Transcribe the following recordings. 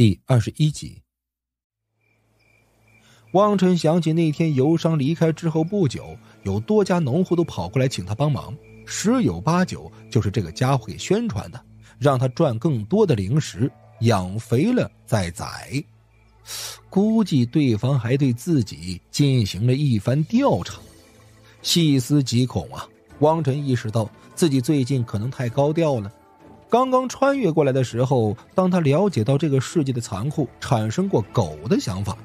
第二十一集。汪晨想起那天游商离开之后不久，有多家农户都跑过来请他帮忙，十有八九就是这个家伙给宣传的，让他赚更多的零食，养肥了再宰。估计对方还对自己进行了一番调查。细思极恐啊！汪晨意识到自己最近可能太高调了。刚刚穿越过来的时候，当他了解到这个世界的残酷，产生过狗的想法。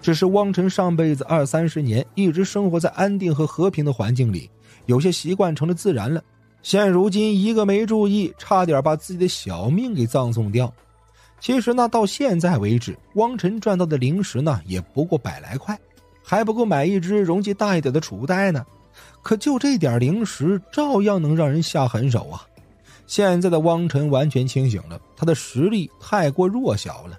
只是汪晨上辈子二三十年一直生活在安定和和平的环境里，有些习惯成了自然了。现如今一个没注意，差点把自己的小命给葬送掉。其实呢，到现在为止，汪晨赚到的零食呢也不过百来块，还不够买一只容积大一点的储物袋呢。可就这点零食，照样能让人下狠手啊！现在的汪晨完全清醒了，他的实力太过弱小了。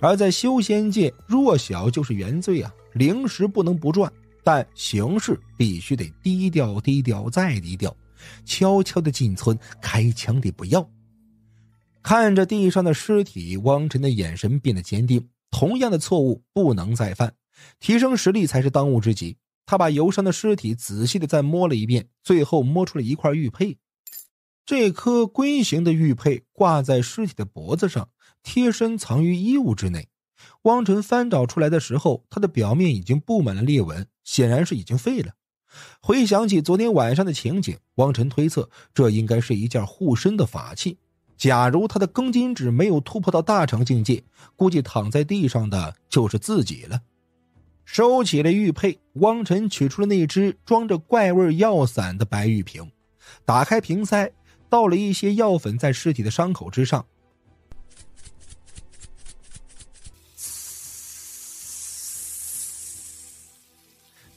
而在修仙界，弱小就是原罪啊！灵石不能不赚，但行事必须得低调，低调再低调，悄悄的进村，开枪的不要。看着地上的尸体，汪晨的眼神变得坚定。同样的错误不能再犯，提升实力才是当务之急。他把游山的尸体仔细的再摸了一遍，最后摸出了一块玉佩。这颗龟形的玉佩挂在尸体的脖子上。贴身藏于衣物之内，汪晨翻找出来的时候，它的表面已经布满了裂纹，显然是已经废了。回想起昨天晚上的情景，汪晨推测这应该是一件护身的法器。假如他的庚金指没有突破到大成境界，估计躺在地上的就是自己了。收起了玉佩，汪晨取出了那只装着怪味药散的白玉瓶，打开瓶塞，倒了一些药粉在尸体的伤口之上。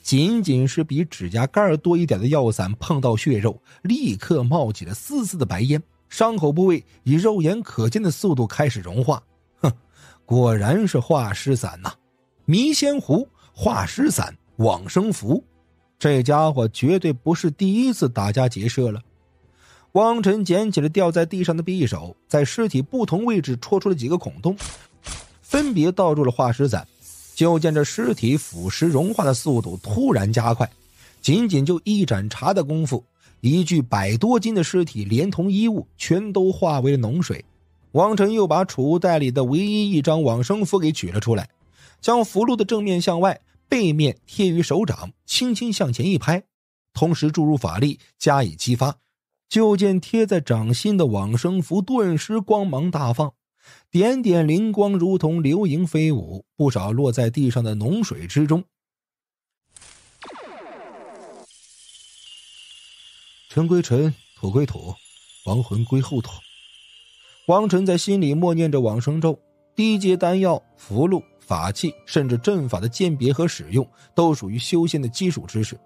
仅仅是比指甲盖多一点的药散碰到血肉，立刻冒起了丝丝的白烟，伤口部位以肉眼可见的速度开始融化。哼，果然是化尸散呐！迷仙壶、化尸散、往生符，这家伙绝对不是第一次打家劫舍了。汪晨捡起了掉在地上的匕首，在尸体不同位置戳出了几个孔洞，分别倒入了化石散。就见这尸体腐蚀融化的速度突然加快，仅仅就一盏茶的功夫，一具百多斤的尸体连同衣物全都化为了脓水。汪晨又把储物袋里的唯一一张往生符给取了出来，将符箓的正面向外，背面贴于手掌，轻轻向前一拍，同时注入法力加以激发。就见贴在掌心的往生符顿时光芒大放。点点灵光如同流萤飞舞，不少落在地上的脓水之中。尘归尘，土归土，亡魂归后土。王晨在心里默念着往生咒。低阶丹药、符箓、法器，甚至阵法的鉴别和使用，都属于修仙的基础知识。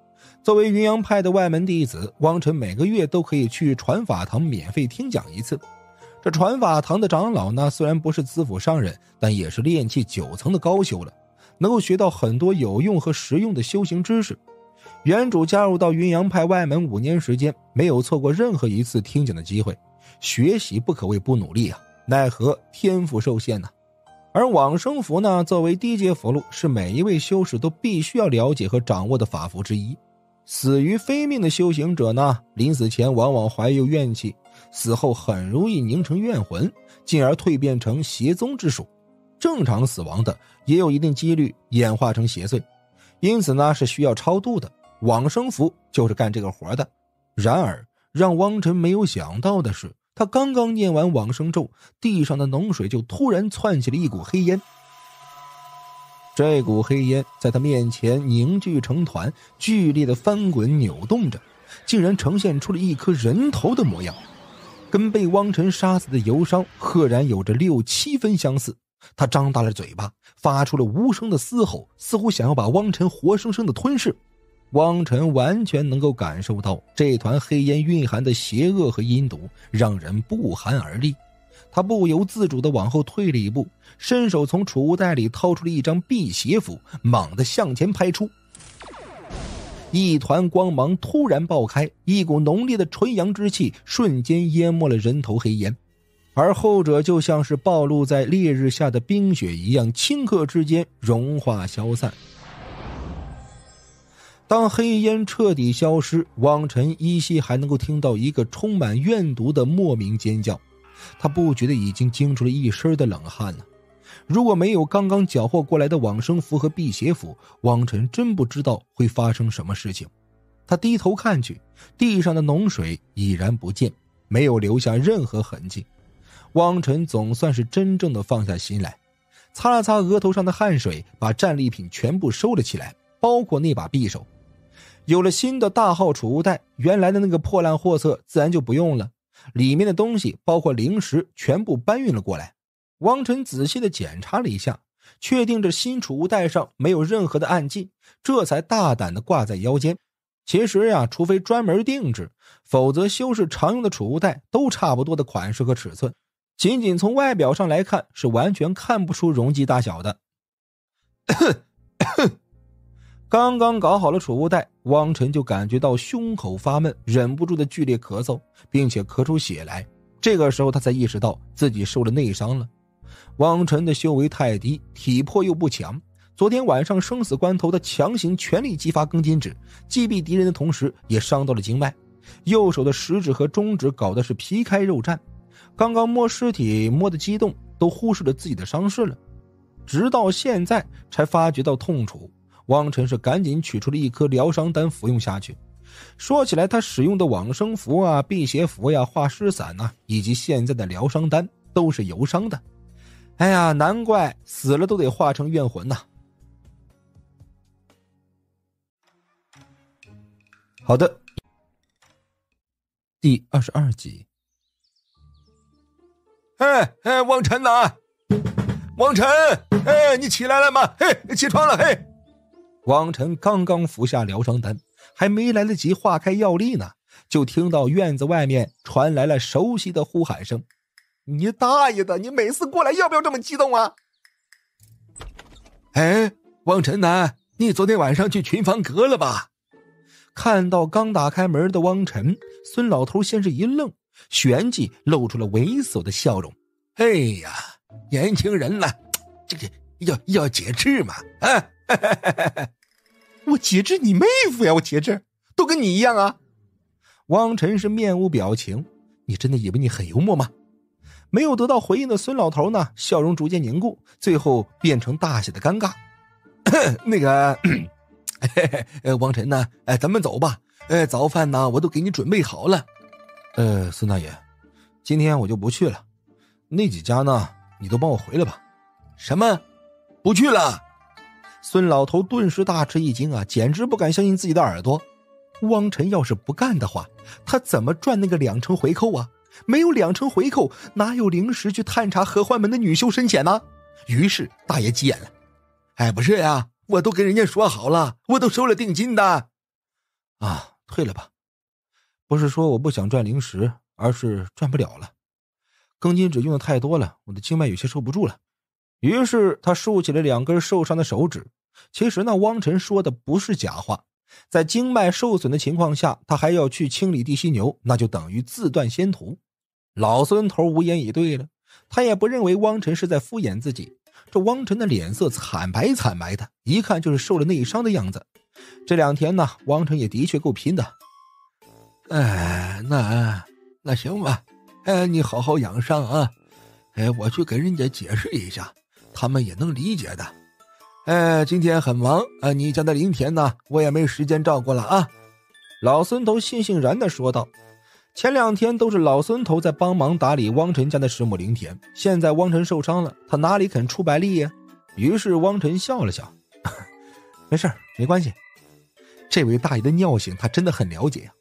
作为云阳派的外门弟子，汪晨每个月都可以去传法堂免费听讲一次。这传法堂的长老呢，虽然不是资府商人，但也是炼气九层的高修了，能够学到很多有用和实用的修行知识。原主加入到云阳派外门五年时间，没有错过任何一次听讲的机会，学习不可谓不努力啊！奈何天赋受限呢？而往生符呢，作为低阶符箓，是每一位修士都必须要了解和掌握的法符之一。死于非命的修行者呢，临死前往往怀有怨气。死后很容易凝成怨魂，进而蜕变成邪宗之属。正常死亡的也有一定几率演化成邪祟，因此呢是需要超度的。往生符就是干这个活的。然而让汪晨没有想到的是，他刚刚念完往生咒，地上的脓水就突然窜起了一股黑烟。这股黑烟在他面前凝聚成团，剧烈的翻滚扭动着，竟然呈现出了一颗人头的模样。跟被汪晨杀死的游商赫然有着六七分相似。他张大了嘴巴，发出了无声的嘶吼，似乎想要把汪晨活生生的吞噬。汪晨完全能够感受到这团黑烟蕴含的邪恶和阴毒，让人不寒而栗。他不由自主的往后退了一步，伸手从储物袋里掏出了一张辟邪符，猛地向前拍出。一团光芒突然爆开，一股浓烈的纯阳之气瞬间淹没了人头黑烟，而后者就像是暴露在烈日下的冰雪一样，顷刻之间融化消散。当黑烟彻底消失，汪晨依稀还能够听到一个充满怨毒的莫名尖叫，他不觉得已经惊出了一身的冷汗了。如果没有刚刚缴获过来的往生符和辟邪符，汪晨真不知道会发生什么事情。他低头看去，地上的脓水已然不见，没有留下任何痕迹。汪晨总算是真正的放下心来，擦了擦额头上的汗水，把战利品全部收了起来，包括那把匕首。有了新的大号储物袋，原来的那个破烂货色自然就不用了。里面的东西，包括零食，全部搬运了过来。汪晨仔细的检查了一下，确定这新储物袋上没有任何的暗记，这才大胆的挂在腰间。其实呀，除非专门定制，否则修饰常用的储物袋都差不多的款式和尺寸，仅仅从外表上来看，是完全看不出容积大小的。咳 咳刚刚搞好了储物袋，汪晨就感觉到胸口发闷，忍不住的剧烈咳嗽，并且咳出血来。这个时候，他才意识到自己受了内伤了。汪晨的修为太低，体魄又不强，昨天晚上生死关头，他强行全力激发庚金指，击毙敌人的同时，也伤到了经脉，右手的食指和中指搞的是皮开肉绽。刚刚摸尸体摸的激动，都忽视了自己的伤势了，直到现在才发觉到痛楚。汪晨是赶紧取出了一颗疗伤丹服用下去。说起来，他使用的往生符啊、辟邪符呀、化尸散呐，以及现在的疗伤丹都是游伤的。哎呀，难怪死了都得化成怨魂呐！好的，第二十二集。哎哎，汪晨呐，汪晨，哎，你起来了吗？嘿，起床了，嘿。王晨刚刚服下疗伤丹，还没来得及化开药力呢，就听到院子外面传来了熟悉的呼喊声：“你大爷的！你每次过来要不要这么激动啊？”哎，王晨呐，你昨天晚上去群房阁了吧？看到刚打开门的汪晨，孙老头先是一愣，旋即露出了猥琐的笑容：“哎呀，年轻人呐，这个要要节制嘛，啊！” 我节制你妹夫呀！我节制，都跟你一样啊！汪晨是面无表情，你真的以为你很幽默吗？没有得到回应的孙老头呢，笑容逐渐凝固，最后变成大写的尴尬。那个，呃，汪晨呢？哎，咱们走吧。呃，早饭呢，我都给你准备好了。呃，孙大爷，今天我就不去了。那几家呢，你都帮我回来吧。什么？不去了？孙老头顿时大吃一惊啊，简直不敢相信自己的耳朵。汪晨要是不干的话，他怎么赚那个两成回扣啊？没有两成回扣，哪有灵石去探查合欢门的女修深浅呢？于是大爷急眼了：“哎，不是呀，我都跟人家说好了，我都收了定金的。啊，退了吧。不是说我不想赚零食，而是赚不了了。庚金纸用的太多了，我的经脉有些受不住了。”于是他竖起了两根受伤的手指。其实那汪晨说的不是假话，在经脉受损的情况下，他还要去清理地犀牛，那就等于自断仙途。老孙头无言以对了，他也不认为汪晨是在敷衍自己。这汪晨的脸色惨白惨白的，一看就是受了内伤的样子。这两天呢，汪晨也的确够拼的。哎，那那行吧，哎，你好好养伤啊。哎，我去给人家解释一下。他们也能理解的，哎，今天很忙啊，你家的林田呢，我也没时间照顾了啊。老孙头悻悻然的说道：“前两天都是老孙头在帮忙打理汪晨家的十亩林田，现在汪晨受伤了，他哪里肯出白力呀？”于是汪晨笑了笑：“ 没事没关系。”这位大爷的尿性他真的很了解呀。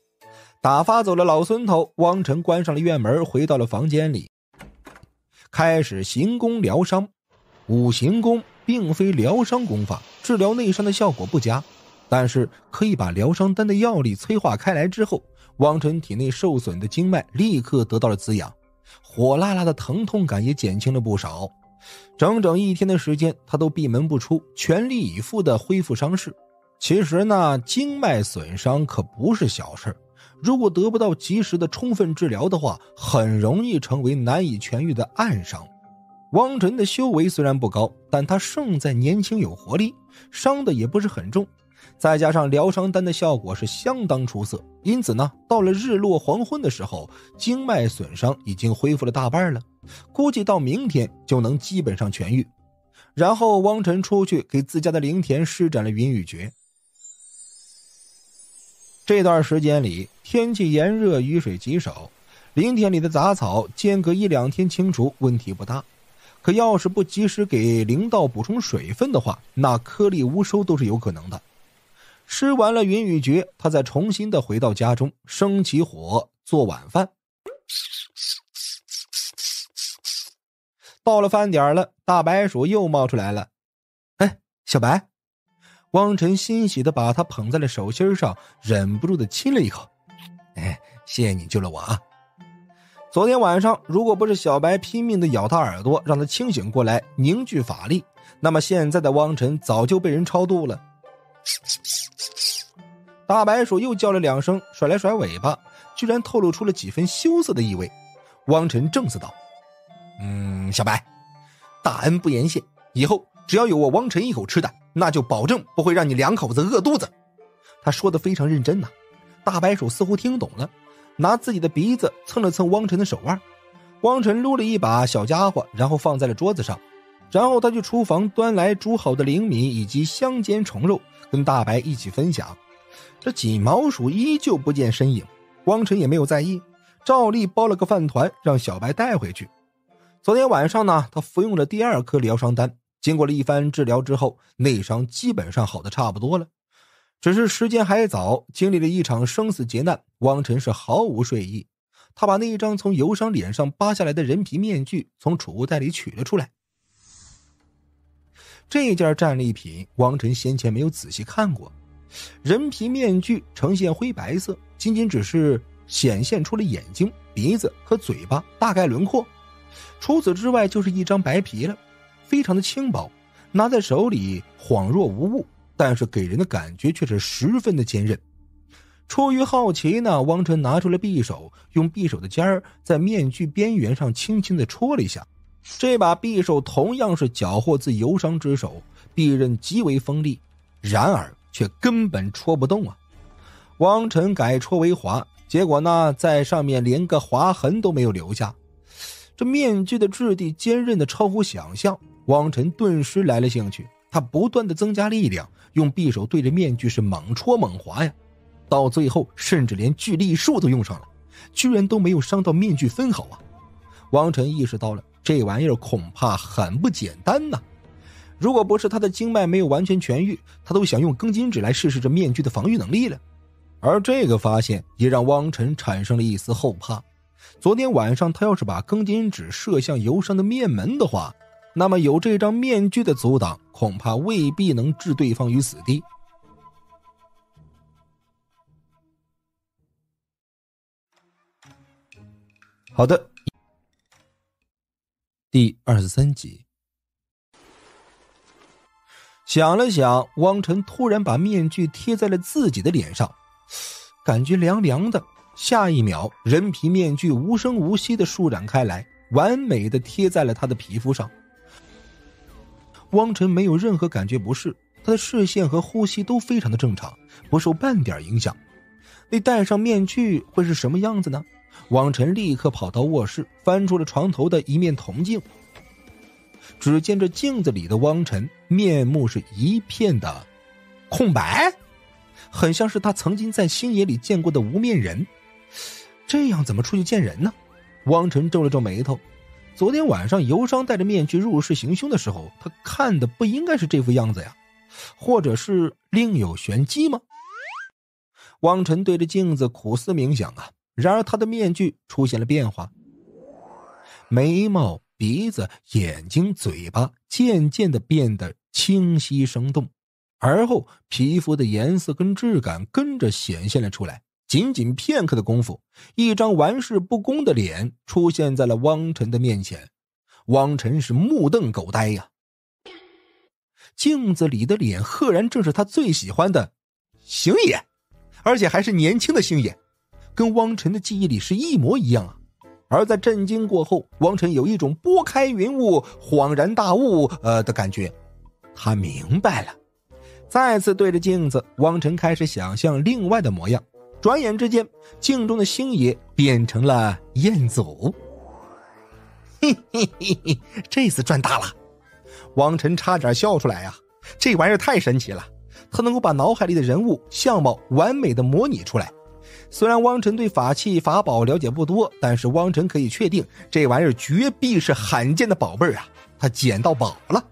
打发走了老孙头，汪晨关上了院门，回到了房间里，开始行宫疗伤。五行功并非疗伤功法，治疗内伤的效果不佳，但是可以把疗伤丹的药力催化开来之后，汪晨体内受损的经脉立刻得到了滋养，火辣辣的疼痛感也减轻了不少。整整一天的时间，他都闭门不出，全力以赴的恢复伤势。其实呢，经脉损伤可不是小事如果得不到及时的充分治疗的话，很容易成为难以痊愈的暗伤。汪晨的修为虽然不高，但他胜在年轻有活力，伤的也不是很重，再加上疗伤丹的效果是相当出色，因此呢，到了日落黄昏的时候，经脉损伤已经恢复了大半了，估计到明天就能基本上痊愈。然后汪晨出去给自家的灵田施展了云雨诀。这段时间里，天气炎热，雨水极少，林田里的杂草间隔一两天清除问题不大。可要是不及时给灵道补充水分的话，那颗粒无收都是有可能的。吃完了云雨诀，他再重新的回到家中，生起火做晚饭。到了饭点了，大白鼠又冒出来了。哎，小白。汪晨欣喜的把他捧在了手心上，忍不住的亲了一口。哎，谢谢你救了我啊！昨天晚上，如果不是小白拼命的咬他耳朵，让他清醒过来，凝聚法力，那么现在的汪晨早就被人超度了。大白鼠又叫了两声，甩来甩尾巴，居然透露出了几分羞涩的意味。汪晨正色道：“嗯，小白，大恩不言谢，以后只要有我汪晨一口吃的。”那就保证不会让你两口子饿肚子。他说的非常认真呐。大白鼠似乎听懂了，拿自己的鼻子蹭了蹭汪晨的手腕。汪晨撸了一把小家伙，然后放在了桌子上。然后他去厨房端来煮好的灵米以及香煎虫肉，跟大白一起分享。这锦毛鼠依旧不见身影，汪晨也没有在意，照例包了个饭团让小白带回去。昨天晚上呢，他服用了第二颗疗伤丹。经过了一番治疗之后，内伤基本上好的差不多了，只是时间还早，经历了一场生死劫难，汪晨是毫无睡意。他把那一张从游商脸上扒下来的人皮面具从储物袋里取了出来。这件战利品，汪晨先前没有仔细看过。人皮面具呈现灰白色，仅仅只是显现出了眼睛、鼻子和嘴巴大概轮廓，除此之外就是一张白皮了。非常的轻薄，拿在手里恍若无物，但是给人的感觉却是十分的坚韧。出于好奇呢，汪晨拿出了匕首，用匕首的尖儿在面具边缘上轻轻的戳了一下。这把匕首同样是缴获自游商之手，利刃极为锋利，然而却根本戳不动啊！汪晨改戳为划，结果呢，在上面连个划痕都没有留下。这面具的质地坚韧的超乎想象。汪晨顿时来了兴趣，他不断的增加力量，用匕首对着面具是猛戳猛划呀，到最后甚至连聚力术都用上了，居然都没有伤到面具分毫啊！汪晨意识到了这玩意儿恐怕很不简单呐，如果不是他的经脉没有完全痊愈，他都想用庚金纸来试试这面具的防御能力了。而这个发现也让汪晨产生了一丝后怕，昨天晚上他要是把庚金纸射向游商的面门的话。那么有这张面具的阻挡，恐怕未必能置对方于死地。好的，第二十三集。想了想，汪晨突然把面具贴在了自己的脸上，感觉凉凉的。下一秒，人皮面具无声无息的舒展开来，完美的贴在了他的皮肤上。汪晨没有任何感觉不适，他的视线和呼吸都非常的正常，不受半点影响。那戴上面具会是什么样子呢？汪晨立刻跑到卧室，翻出了床头的一面铜镜。只见这镜子里的汪晨面目是一片的空白，很像是他曾经在星野里见过的无面人。这样怎么出去见人呢？汪晨皱了皱眉头。昨天晚上，游商戴着面具入室行凶的时候，他看的不应该是这副样子呀，或者是另有玄机吗？汪晨对着镜子苦思冥想啊，然而他的面具出现了变化，眉毛、鼻子、眼睛、嘴巴渐渐的变得清晰生动，而后皮肤的颜色跟质感跟着显现了出来。仅仅片刻的功夫，一张玩世不恭的脸出现在了汪晨的面前。汪晨是目瞪口呆呀。镜子里的脸赫然正是他最喜欢的星爷，而且还是年轻的星爷，跟汪晨的记忆里是一模一样啊！而在震惊过后，汪晨有一种拨开云雾、恍然大悟呃的感觉，他明白了。再次对着镜子，汪晨开始想象另外的模样。转眼之间，镜中的星爷变成了彦祖。嘿嘿嘿嘿，这次赚大了！汪晨差点笑出来呀！这玩意儿太神奇了，他能够把脑海里的人物相貌完美的模拟出来。虽然汪晨对法器法宝了解不多，但是汪晨可以确定，这玩意儿绝壁是罕见的宝贝儿啊！他捡到宝了。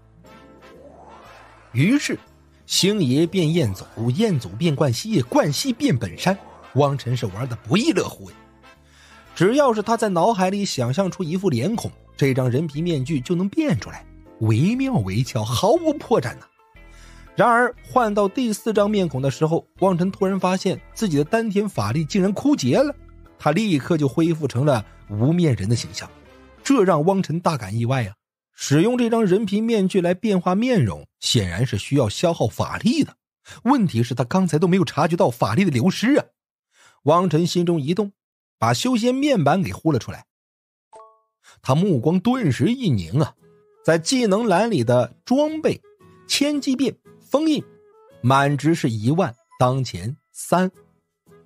于是。星爷变彦祖，彦祖变冠希，冠希变本山。汪晨是玩的不亦乐乎呀！只要是他在脑海里想象出一副脸孔，这张人皮面具就能变出来，惟妙惟肖，毫无破绽呐。然而换到第四张面孔的时候，汪晨突然发现自己的丹田法力竟然枯竭了，他立刻就恢复成了无面人的形象，这让汪晨大感意外呀。使用这张人皮面具来变化面容，显然是需要消耗法力的。问题是，他刚才都没有察觉到法力的流失啊！汪晨心中一动，把修仙面板给呼了出来。他目光顿时一凝啊，在技能栏里的装备千机变封印，满值是一万，当前三。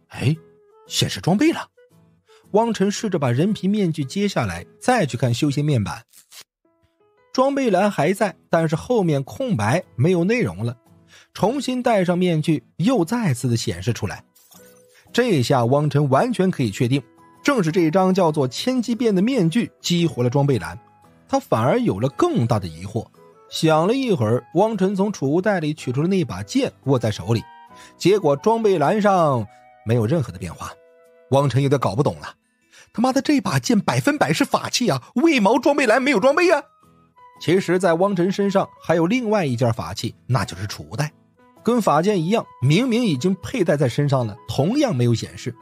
哎，显示装备了。汪晨试着把人皮面具揭下来，再去看修仙面板。装备栏还在，但是后面空白，没有内容了。重新戴上面具，又再次的显示出来。这下汪晨完全可以确定，正是这张叫做“千机变”的面具激活了装备栏。他反而有了更大的疑惑。想了一会儿，汪晨从储物袋里取出了那把剑，握在手里。结果装备栏上没有任何的变化。汪晨有点搞不懂了。他妈的，这把剑百分百是法器啊！为毛装备栏没有装备啊？其实，在汪晨身上还有另外一件法器，那就是储物袋，跟法剑一样，明明已经佩戴在身上了，同样没有显示。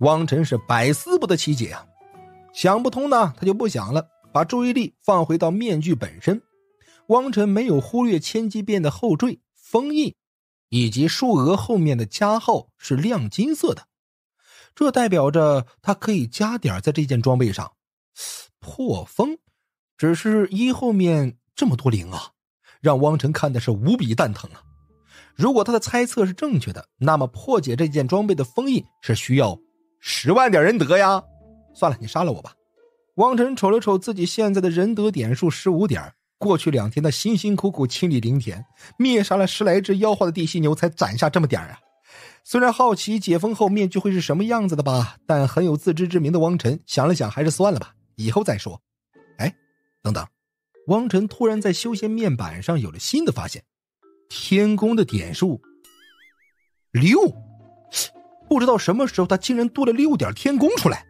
汪晨是百思不得其解啊！想不通呢，他就不想了，把注意力放回到面具本身。汪晨没有忽略千机变的后缀封印，以及数额后面的加号是亮金色的，这代表着他可以加点在这件装备上，破风。只是一后面这么多零啊，让汪晨看的是无比蛋疼啊！如果他的猜测是正确的，那么破解这件装备的封印是需要十万点人德呀！算了，你杀了我吧！汪晨瞅了瞅自己现在的仁德点数十五点，过去两天他辛辛苦苦清理灵田，灭杀了十来只妖化的地犀牛，才攒下这么点啊！虽然好奇解封后面具会是什么样子的吧，但很有自知之明的汪晨想了想，还是算了吧，以后再说。哎等等，汪晨突然在修仙面板上有了新的发现，天宫的点数六，不知道什么时候他竟然多了六点天宫出来。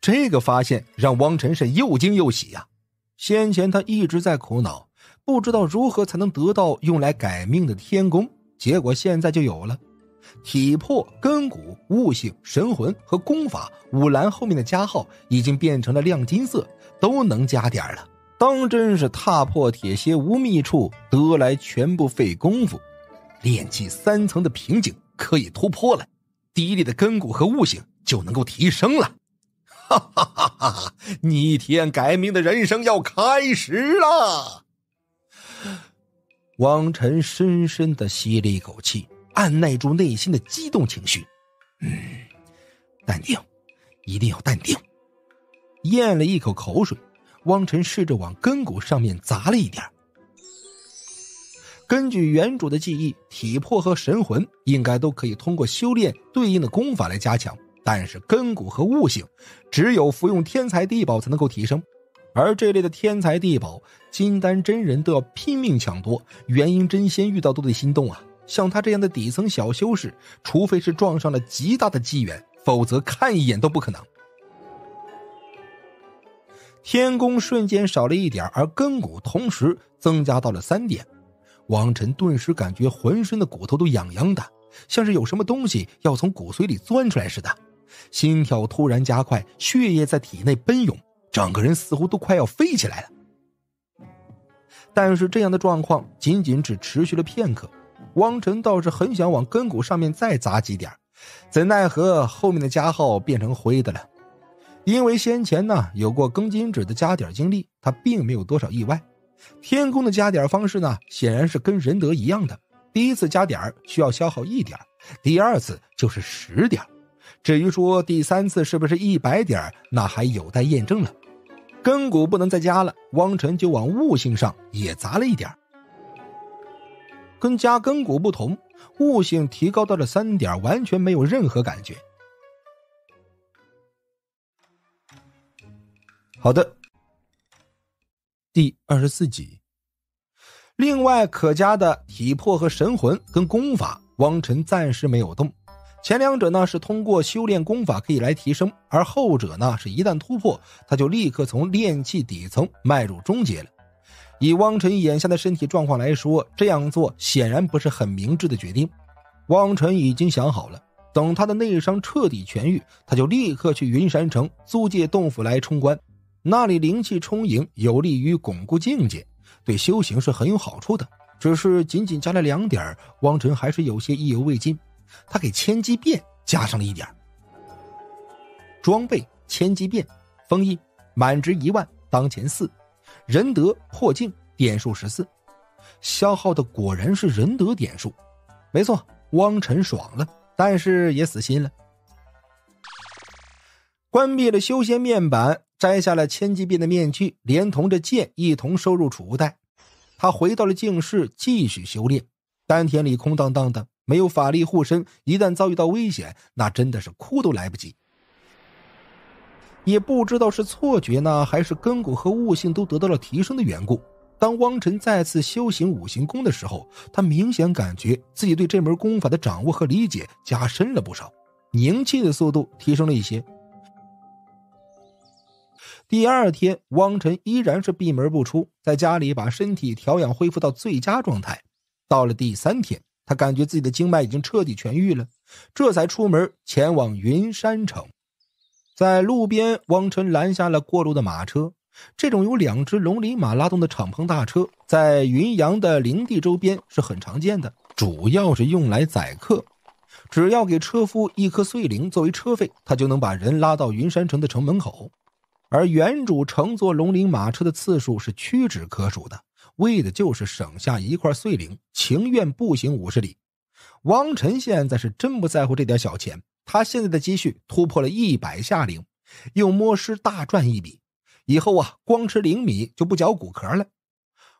这个发现让汪晨是又惊又喜呀。先前他一直在苦恼，不知道如何才能得到用来改命的天宫，结果现在就有了。体魄、根骨、悟性、神魂和功法五栏后面的加号已经变成了亮金色，都能加点了。当真是踏破铁鞋无觅处，得来全不费功夫。炼气三层的瓶颈可以突破了，地里的根骨和悟性就能够提升了。哈哈哈哈！逆天改命的人生要开始了。王晨深深的吸了一口气，按耐住内心的激动情绪。嗯，淡定，一定要淡定。咽了一口口水。汪晨试着往根骨上面砸了一点。根据原主的记忆，体魄和神魂应该都可以通过修炼对应的功法来加强，但是根骨和悟性，只有服用天才地宝才能够提升。而这类的天才地宝，金丹真人都要拼命抢夺，元婴真仙遇到都得心动啊！像他这样的底层小修士，除非是撞上了极大的机缘，否则看一眼都不可能。天宫瞬间少了一点，而根骨同时增加到了三点。王晨顿时感觉浑身的骨头都痒痒的，像是有什么东西要从骨髓里钻出来似的，心跳突然加快，血液在体内奔涌，整个人似乎都快要飞起来了。但是这样的状况仅仅只持续了片刻，汪晨倒是很想往根骨上面再砸几点，怎奈何后面的加号变成灰的了。因为先前呢有过庚金纸的加点经历，他并没有多少意外。天宫的加点方式呢，显然是跟仁德一样的。第一次加点需要消耗一点，第二次就是十点。至于说第三次是不是一百点，那还有待验证了。根骨不能再加了，汪晨就往悟性上也砸了一点。跟加根骨不同，悟性提高到了三点，完全没有任何感觉。好的，第二十四集。另外可嘉的体魄和神魂跟功法，汪晨暂时没有动。前两者呢是通过修炼功法可以来提升，而后者呢是一旦突破，他就立刻从炼气底层迈入中阶了。以汪晨眼下的身体状况来说，这样做显然不是很明智的决定。汪晨已经想好了，等他的内伤彻底痊愈，他就立刻去云山城租借洞府来冲关，那里灵气充盈，有利于巩固境界，对修行是很有好处的。只是仅仅加了两点，汪晨还是有些意犹未尽。他给千机变加上了一点装备，千机变封印满值一万，当前四，仁德破境点数十四，消耗的果然是仁德点数，没错，汪晨爽了，但是也死心了。关闭了修仙面板，摘下了千机变的面具，连同着剑一同收入储物袋。他回到了静室，继续修炼，丹田里空荡荡的。没有法力护身，一旦遭遇到危险，那真的是哭都来不及。也不知道是错觉呢，还是根骨和悟性都得到了提升的缘故。当汪晨再次修行五行功的时候，他明显感觉自己对这门功法的掌握和理解加深了不少，凝气的速度提升了一些。第二天，汪晨依然是闭门不出，在家里把身体调养恢复到最佳状态。到了第三天。他感觉自己的经脉已经彻底痊愈了，这才出门前往云山城。在路边，汪晨拦下了过路的马车。这种由两只龙鳞马拉动的敞篷大车，在云阳的林地周边是很常见的，主要是用来载客。只要给车夫一颗碎灵作为车费，他就能把人拉到云山城的城门口。而原主乘坐龙鳞马车的次数是屈指可数的。为的就是省下一块碎灵，情愿步行五十里。汪晨现在是真不在乎这点小钱，他现在的积蓄突破了一百下灵，又摸尸大赚一笔。以后啊，光吃灵米就不嚼骨壳了。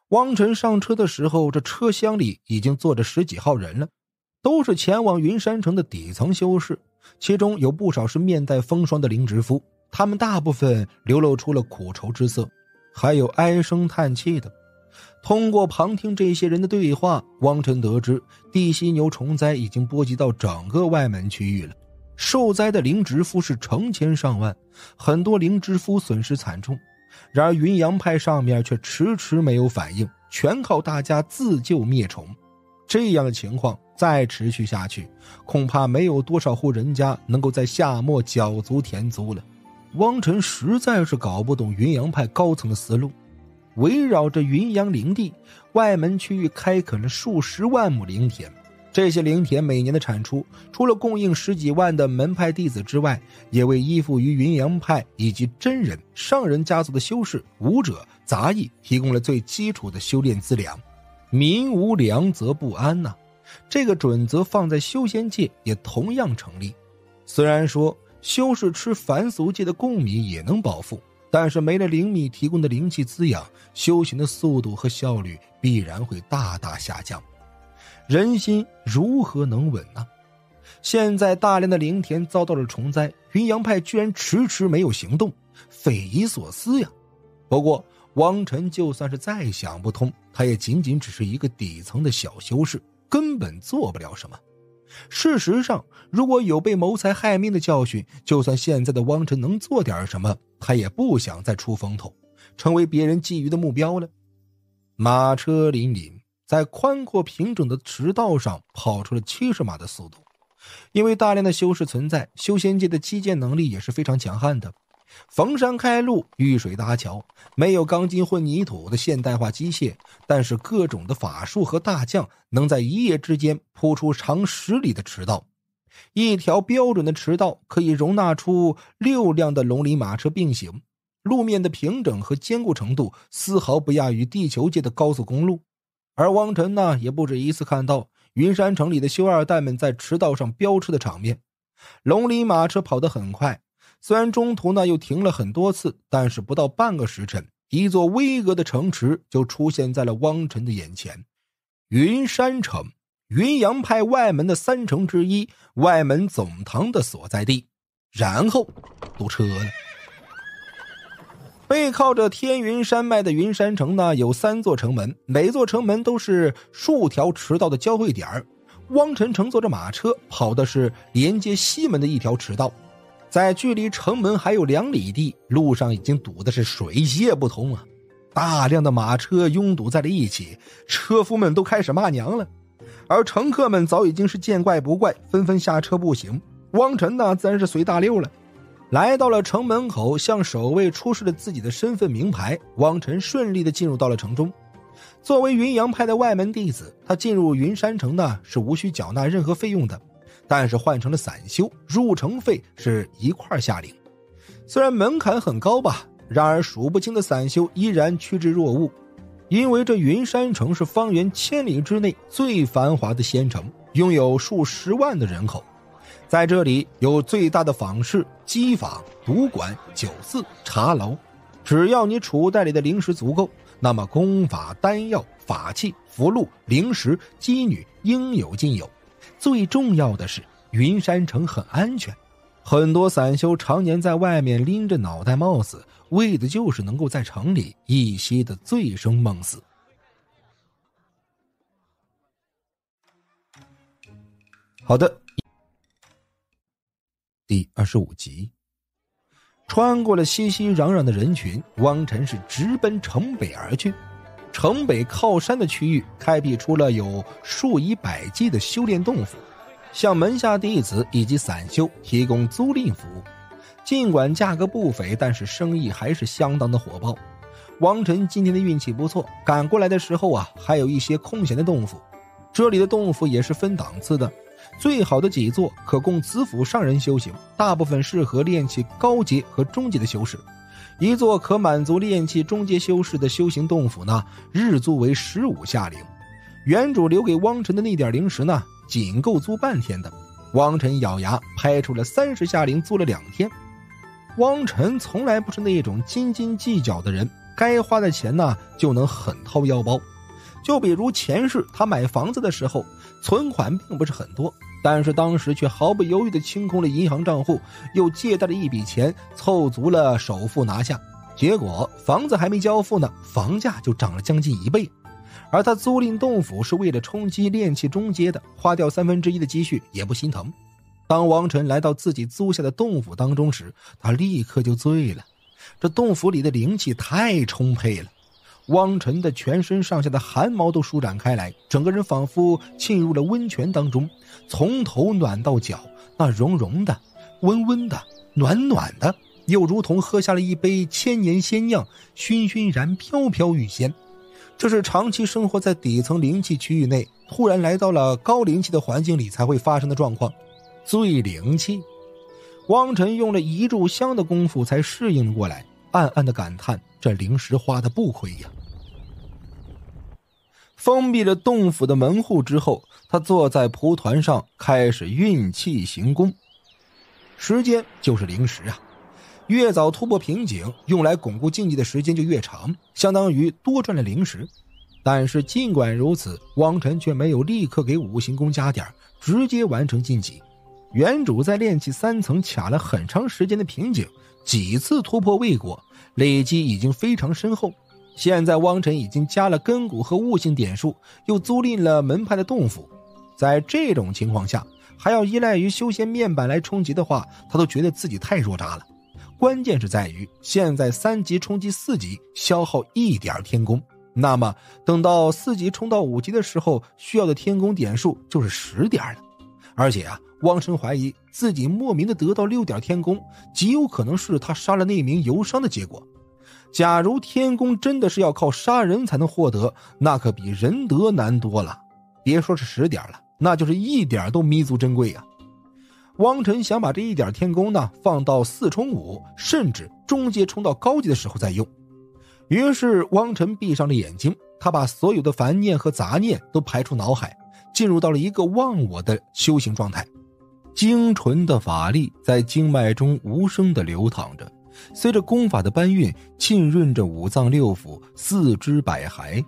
汪晨上车的时候，这车厢里已经坐着十几号人了，都是前往云山城的底层修士，其中有不少是面带风霜的灵植夫，他们大部分流露出了苦愁之色，还有唉声叹气的。通过旁听这些人的对话，汪晨得知地犀牛虫灾已经波及到整个外门区域了，受灾的灵植夫是成千上万，很多灵植夫损失惨重。然而云阳派上面却迟迟没有反应，全靠大家自救灭虫。这样的情况再持续下去，恐怕没有多少户人家能够在夏末缴足田租了。汪晨实在是搞不懂云阳派高层的思路。围绕着云阳灵地外门区域开垦了数十万亩灵田，这些灵田每年的产出，除了供应十几万的门派弟子之外，也为依附于云阳派以及真人、上人家族的修士、武者、杂役提供了最基础的修炼资粮。民无粮则不安呐，这个准则放在修仙界也同样成立。虽然说修士吃凡俗界的贡米也能饱腹。但是没了灵米提供的灵气滋养，修行的速度和效率必然会大大下降，人心如何能稳呢？现在大量的灵田遭到了虫灾，云阳派居然迟迟没有行动，匪夷所思呀！不过王晨就算是再想不通，他也仅仅只是一个底层的小修士，根本做不了什么。事实上，如果有被谋财害命的教训，就算现在的汪晨能做点什么，他也不想再出风头，成为别人觊觎的目标了。马车林林，在宽阔平整的驰道上跑出了七十码的速度。因为大量的修士存在，修仙界的基建能力也是非常强悍的。逢山开路，遇水搭桥，没有钢筋混凝土的现代化机械，但是各种的法术和大将能在一夜之间铺出长十里的驰道。一条标准的驰道可以容纳出六辆的龙鳞马车并行，路面的平整和坚固程度丝毫不亚于地球界的高速公路。而汪晨呢，也不止一次看到云山城里的修二代们在驰道上飙车的场面。龙鳞马车跑得很快，虽然中途呢又停了很多次，但是不到半个时辰，一座巍峨的城池就出现在了汪晨的眼前——云山城。云阳派外门的三城之一，外门总堂的所在地。然后，堵车了。背靠着天云山脉的云山城呢，有三座城门，每座城门都是数条驰道的交汇点汪晨乘坐着马车，跑的是连接西门的一条驰道，在距离城门还有两里地，路上已经堵的是水泄不通啊！大量的马车拥堵在了一起，车夫们都开始骂娘了。而乘客们早已经是见怪不怪，纷纷下车步行。汪晨呢，自然是随大溜了，来到了城门口，向守卫出示了自己的身份名牌。汪晨顺利的进入到了城中。作为云阳派的外门弟子，他进入云山城呢是无需缴纳任何费用的，但是换成了散修，入城费是一块下领。虽然门槛很高吧，然而数不清的散修依然趋之若鹜。因为这云山城是方圆千里之内最繁华的仙城，拥有数十万的人口，在这里有最大的坊市、机坊、赌馆、酒肆、茶楼。只要你储物袋里的零食足够，那么功法、丹药、法器、符箓、灵石、机女应有尽有。最重要的是，云山城很安全。很多散修常年在外面拎着脑袋冒死，为的就是能够在城里一夕的醉生梦死。好的，第二十五集，穿过了熙熙攘攘的人群，汪晨是直奔城北而去。城北靠山的区域开辟出了有数以百计的修炼洞府。向门下弟子以及散修提供租赁服务，尽管价格不菲，但是生意还是相当的火爆。王晨今天的运气不错，赶过来的时候啊，还有一些空闲的洞府。这里的洞府也是分档次的，最好的几座可供子府上人修行，大部分适合炼气高阶和中级的修士。一座可满足炼气中阶修士的修行洞府呢，日租为十五下灵。原主留给汪晨的那点零食呢？仅够租半天的，汪晨咬牙拍出了三十下灵，租了两天。汪晨从来不是那种斤斤计较的人，该花的钱呢就能狠掏腰包。就比如前世他买房子的时候，存款并不是很多，但是当时却毫不犹豫的清空了银行账户，又借贷了一笔钱，凑足了首付拿下。结果房子还没交付呢，房价就涨了将近一倍。而他租赁洞府是为了冲击炼气中阶的，花掉三分之一的积蓄也不心疼。当王晨来到自己租下的洞府当中时，他立刻就醉了。这洞府里的灵气太充沛了，汪晨的全身上下的汗毛都舒展开来，整个人仿佛浸入了温泉当中，从头暖到脚，那融融的、温温的、暖暖的，又如同喝下了一杯千年仙酿，熏熏然、飘飘欲仙。这是长期生活在底层灵气区域内，突然来到了高灵气的环境里才会发生的状况。醉灵气，汪晨用了一炷香的功夫才适应过来，暗暗的感叹：这灵石花的不亏呀。封闭了洞府的门户之后，他坐在蒲团上开始运气行功。时间就是灵石啊。越早突破瓶颈，用来巩固境界的时间就越长，相当于多赚了灵石。但是尽管如此，汪晨却没有立刻给五行功加点，直接完成晋级。原主在炼气三层卡了很长时间的瓶颈，几次突破未果，累积已经非常深厚。现在汪晨已经加了根骨和悟性点数，又租赁了门派的洞府，在这种情况下，还要依赖于修仙面板来冲击的话，他都觉得自己太弱渣了。关键是在于，现在三级冲击四级消耗一点天功，那么等到四级冲到五级的时候，需要的天功点数就是十点了。而且啊，汪晨怀疑自己莫名的得到六点天功，极有可能是他杀了那名游商的结果。假如天功真的是要靠杀人才能获得，那可比仁德难多了。别说是十点了，那就是一点都弥足珍贵呀。汪晨想把这一点天功呢放到四冲五，甚至中阶冲到高级的时候再用。于是汪晨闭上了眼睛，他把所有的烦念和杂念都排出脑海，进入到了一个忘我的修行状态。精纯的法力在经脉中无声的流淌着，随着功法的搬运，浸润着五脏六腑、四肢百骸。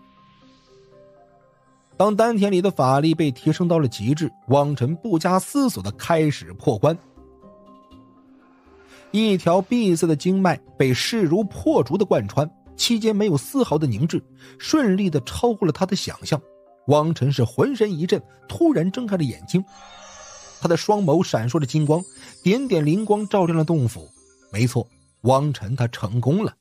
当丹田里的法力被提升到了极致，汪晨不加思索的开始破关。一条闭塞的经脉被势如破竹的贯穿，期间没有丝毫的凝滞，顺利的超过了他的想象。汪晨是浑身一震，突然睁开了眼睛，他的双眸闪烁着金光，点点灵光照亮了洞府。没错，汪晨他成功了。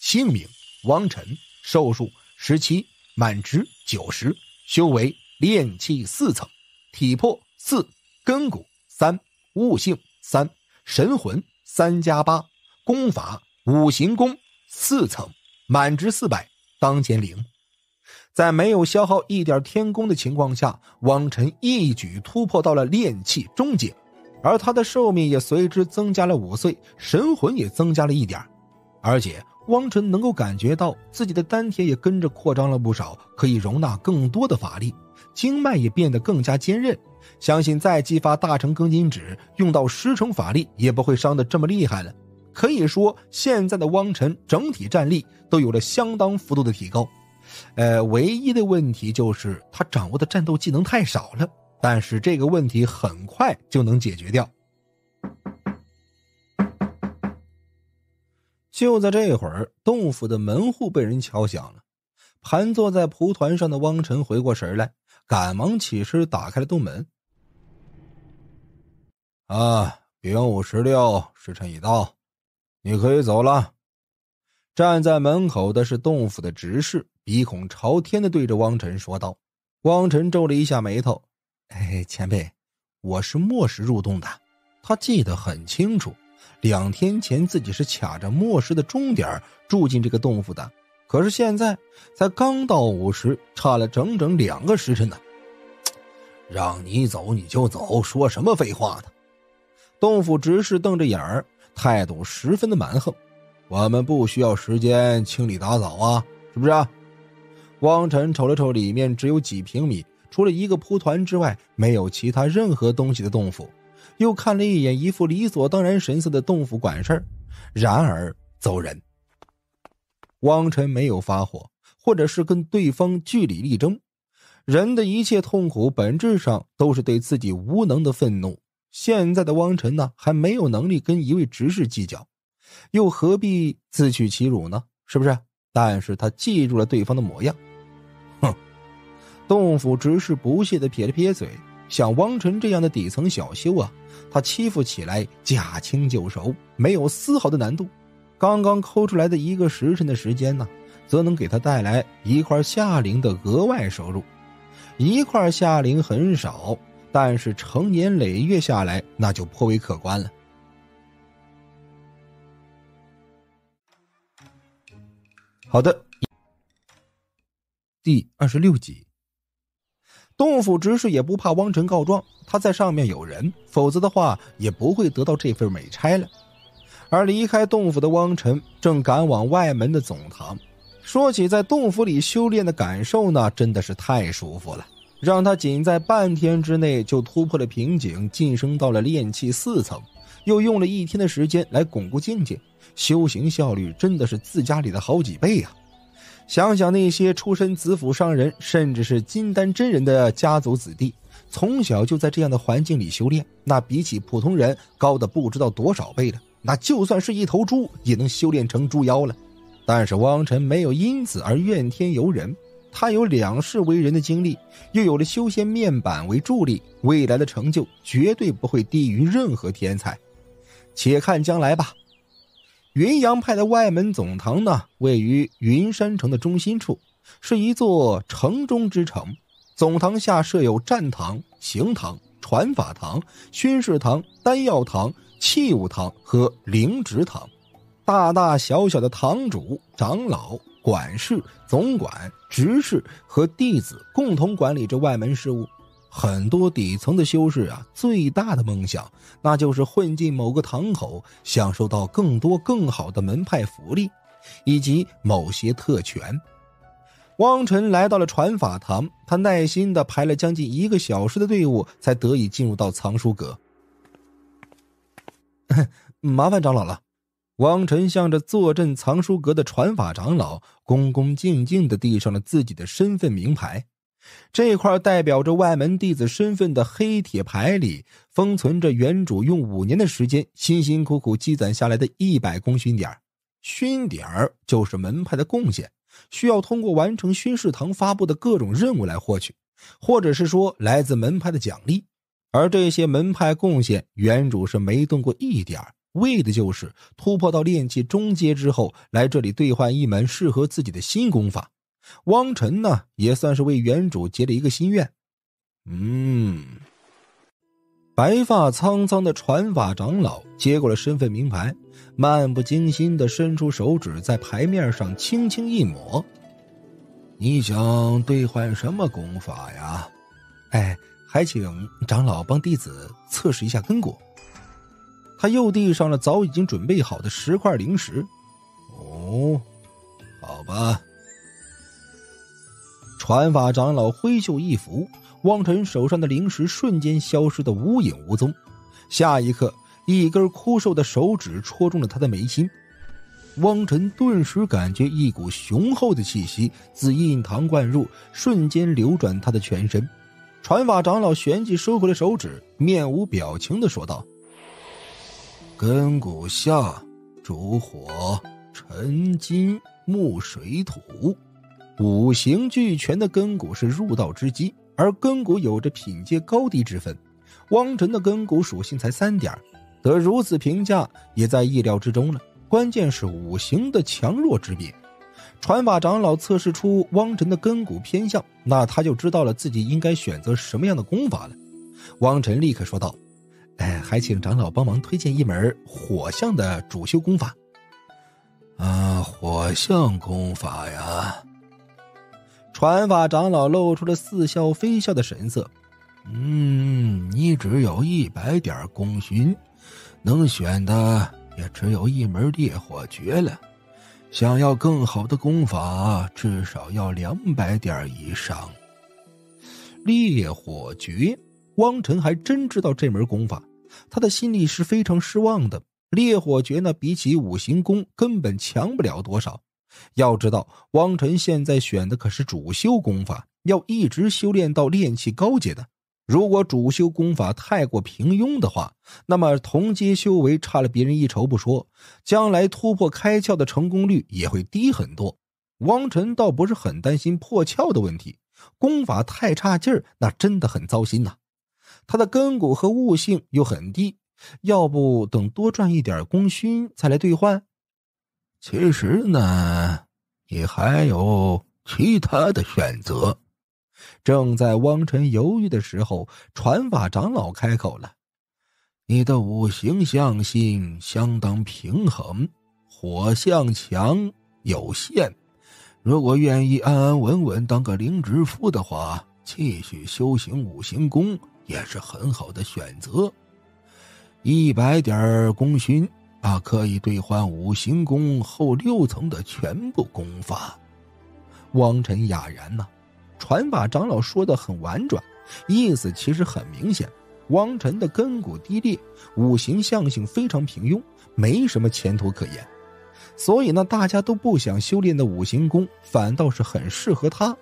姓名：汪晨，寿数：十七，满值九十。修为炼气四层，体魄四，根骨三，悟性三，神魂三加八，功法五行功四层，满值四百，当前零。在没有消耗一点天功的情况下，汪晨一举突破到了炼气中阶，而他的寿命也随之增加了五岁，神魂也增加了一点，而且。汪晨能够感觉到自己的丹田也跟着扩张了不少，可以容纳更多的法力，经脉也变得更加坚韧。相信再激发大成庚金指，用到十成法力也不会伤得这么厉害了。可以说，现在的汪晨整体战力都有了相当幅度的提高。呃，唯一的问题就是他掌握的战斗技能太少了，但是这个问题很快就能解决掉。就在这会儿，洞府的门户被人敲响了。盘坐在蒲团上的汪晨回过神来，赶忙起身打开了洞门。啊，丙午十六，时辰已到，你可以走了。站在门口的是洞府的执事，鼻孔朝天的对着汪晨说道。汪晨皱了一下眉头：“哎，前辈，我是末时入洞的。”他记得很清楚。两天前自己是卡着末时的钟点住进这个洞府的，可是现在才刚到午时，差了整整两个时辰呢。让你走你就走，说什么废话呢？洞府执事瞪着眼儿，态度十分的蛮横。我们不需要时间清理打扫啊，是不是？啊汪晨瞅了瞅里面只有几平米，除了一个蒲团之外，没有其他任何东西的洞府。又看了一眼一副理所当然神色的洞府管事儿，然而走人。汪晨没有发火，或者是跟对方据理力争。人的一切痛苦本质上都是对自己无能的愤怒。现在的汪晨呢，还没有能力跟一位执事计较，又何必自取其辱呢？是不是？但是他记住了对方的模样。洞府执事不屑的撇了撇嘴。像汪晨这样的底层小修啊，他欺负起来驾轻就熟，没有丝毫的难度。刚刚抠出来的一个时辰的时间呢，则能给他带来一块夏灵的额外收入。一块夏灵很少，但是成年累月下来，那就颇为可观了。好的，第二十六集。洞府执事也不怕汪晨告状，他在上面有人，否则的话也不会得到这份美差了。而离开洞府的汪晨正赶往外门的总堂。说起在洞府里修炼的感受呢，真的是太舒服了，让他仅在半天之内就突破了瓶颈，晋升到了炼气四层，又用了一天的时间来巩固境界，修行效率真的是自家里的好几倍呀。想想那些出身子府商人，甚至是金丹真人的家族子弟，从小就在这样的环境里修炼，那比起普通人高的不知道多少倍了。那就算是一头猪，也能修炼成猪妖了。但是汪晨没有因此而怨天尤人，他有两世为人的经历，又有了修仙面板为助力，未来的成就绝对不会低于任何天才。且看将来吧。云阳派的外门总堂呢，位于云山城的中心处，是一座城中之城。总堂下设有战堂、刑堂、传法堂、熏视堂、丹药堂、器物堂和灵职堂，大大小小的堂主、长老、管事、总管、执事和弟子共同管理着外门事务。很多底层的修士啊，最大的梦想那就是混进某个堂口，享受到更多更好的门派福利，以及某些特权。汪晨来到了传法堂，他耐心的排了将近一个小时的队伍，才得以进入到藏书阁。麻烦长老了。汪晨向着坐镇藏书阁的传法长老恭恭敬敬的递上了自己的身份名牌。这块代表着外门弟子身份的黑铁牌里，封存着原主用五年的时间辛辛苦苦积攒下来的一百功勋点。勋点就是门派的贡献，需要通过完成勋士堂发布的各种任务来获取，或者是说来自门派的奖励。而这些门派贡献，原主是没动过一点为的就是突破到炼气中阶之后，来这里兑换一门适合自己的新功法。汪晨呢，也算是为原主结了一个心愿。嗯，白发苍苍的传法长老接过了身份名牌，漫不经心的伸出手指在牌面上轻轻一抹。你想兑换什么功法呀？哎，还请长老帮弟子测试一下根骨。他又递上了早已经准备好的十块灵石。哦，好吧。传法长老挥袖一拂，汪晨手上的灵石瞬间消失的无影无踪。下一刻，一根枯瘦的手指戳中了他的眉心。汪晨顿时感觉一股雄厚的气息自印堂灌入，瞬间流转他的全身。传法长老旋即收回了手指，面无表情的说道。根骨下主火，沉金木水土，五行俱全的根骨是入道之基，而根骨有着品阶高低之分。汪晨的根骨属性才三点，得如此评价也在意料之中了。关键是五行的强弱之别。传法长老测试出汪晨的根骨偏向，那他就知道了自己应该选择什么样的功法了。汪晨立刻说道。哎，还请长老帮忙推荐一门火象的主修功法。啊，火象功法呀！传法长老露出了似笑非笑的神色。嗯，你只有一百点功勋，能选的也只有一门烈火诀了。想要更好的功法，至少要两百点以上。烈火诀。汪晨还真知道这门功法，他的心里是非常失望的。烈火诀呢，比起五行功根本强不了多少。要知道，汪晨现在选的可是主修功法，要一直修炼到炼气高阶的。如果主修功法太过平庸的话，那么同阶修为差了别人一筹不说，将来突破开窍的成功率也会低很多。汪晨倒不是很担心破窍的问题，功法太差劲儿，那真的很糟心呐。他的根骨和悟性又很低，要不等多赚一点功勋再来兑换？其实呢，你还有其他的选择。正在汪晨犹豫的时候，传法长老开口了：“你的五行相性相当平衡，火象强有限。如果愿意安安稳稳当个灵职夫的话，继续修行五行功。”也是很好的选择，一百点功勋他，可以兑换五行功后六层的全部功法。汪晨哑然呐，传法长老说的很婉转，意思其实很明显。汪晨的根骨低劣，五行相性非常平庸，没什么前途可言。所以呢，大家都不想修炼的五行功，反倒是很适合他。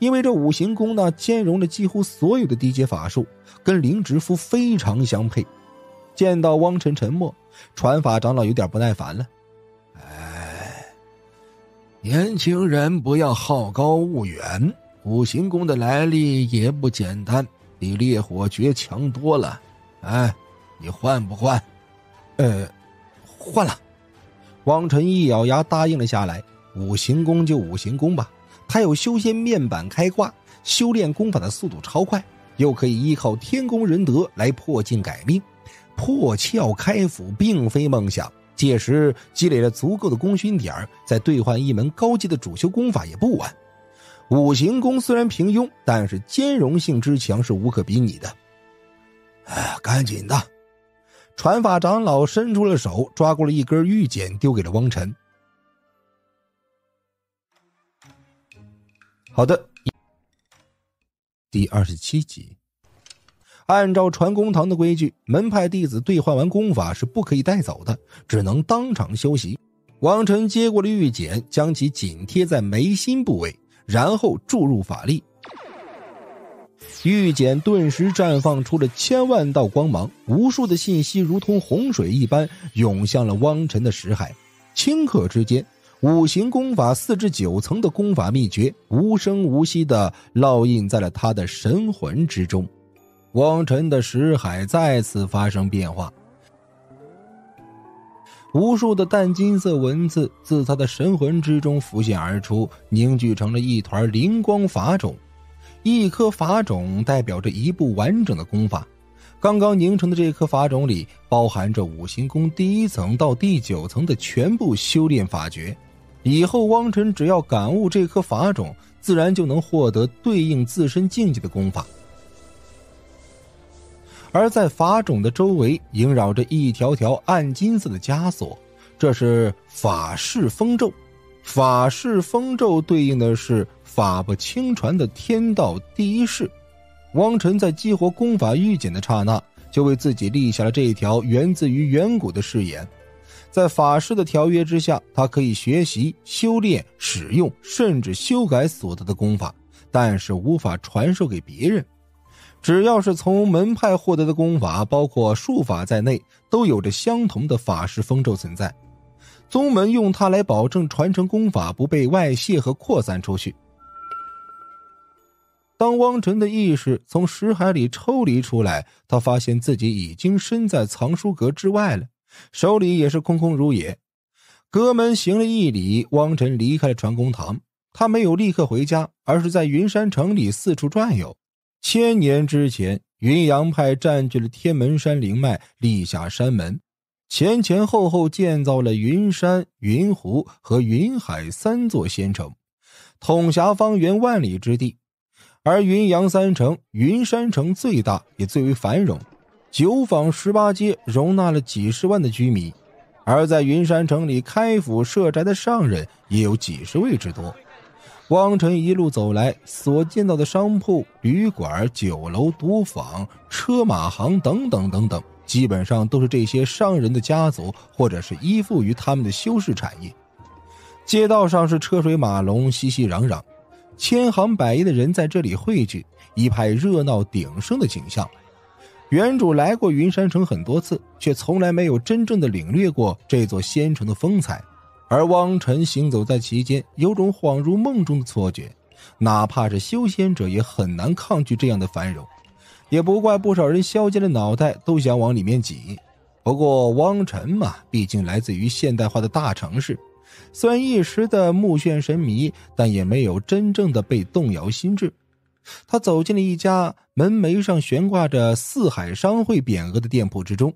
因为这五行功呢，兼容了几乎所有的低阶法术，跟灵植夫非常相配。见到汪晨沉默，传法长老有点不耐烦了。哎，年轻人不要好高骛远，五行功的来历也不简单，比烈火诀强多了。哎，你换不换？呃，换了。汪晨一咬牙答应了下来。五行功就五行功吧。他有修仙面板开挂，修炼功法的速度超快，又可以依靠天宫仁德来破境改命，破窍开府并非梦想。届时积累了足够的功勋点再兑换一门高级的主修功法也不晚。五行功虽然平庸，但是兼容性之强是无可比拟的。哎，赶紧的！传法长老伸出了手，抓过了一根玉简，丢给了汪晨。好的，第二十七集。按照传功堂的规矩，门派弟子兑换完功法是不可以带走的，只能当场修习。王晨接过了玉简，将其紧贴在眉心部位，然后注入法力。玉简顿时绽放出了千万道光芒，无数的信息如同洪水一般涌向了汪晨的识海。顷刻之间，五行功法四至九层的功法秘诀无声无息的烙印在了他的神魂之中。汪晨的识海再次发生变化，无数的淡金色文字自他的神魂之中浮现而出，凝聚成了一团灵光法种。一颗法种代表着一部完整的功法。刚刚凝成的这颗法种里，包含着五行功第一层到第九层的全部修炼法诀。以后汪晨只要感悟这颗法种，自然就能获得对应自身境界的功法。而在法种的周围萦绕着一条条暗金色的枷锁，这是法式封咒。法式封咒对应的是法不轻传的天道第一式。汪晨在激活功法玉简的刹那，就为自己立下了这一条源自于远古的誓言：在法师的条约之下，他可以学习、修炼、使用，甚至修改所得的功法，但是无法传授给别人。只要是从门派获得的功法，包括术法在内，都有着相同的法师封咒存在。宗门用它来保证传承功法不被外泄和扩散出去。当汪晨的意识从识海里抽离出来，他发现自己已经身在藏书阁之外了，手里也是空空如也。阁门行了一礼，汪晨离开了传功堂。他没有立刻回家，而是在云山城里四处转悠。千年之前，云阳派占据了天门山灵脉，立下山门，前前后后建造了云山、云湖和云海三座仙城，统辖方圆万里之地。而云阳三城，云山城最大，也最为繁荣，九坊十八街容纳了几十万的居民。而在云山城里开府设宅的上人也有几十位之多。汪晨一路走来，所见到的商铺、旅馆、酒楼、赌坊、车马行等等等等，基本上都是这些商人的家族，或者是依附于他们的修士产业。街道上是车水马龙、熙熙攘攘，千行百业的人在这里汇聚，一派热闹鼎盛的景象。原主来过云山城很多次，却从来没有真正的领略过这座仙城的风采。而汪晨行走在其间，有种恍如梦中的错觉。哪怕是修仙者，也很难抗拒这样的繁荣。也不怪不少人削尖了脑袋都想往里面挤。不过汪晨嘛，毕竟来自于现代化的大城市，虽然一时的目眩神迷，但也没有真正的被动摇心智。他走进了一家门楣上悬挂着“四海商会”匾额的店铺之中。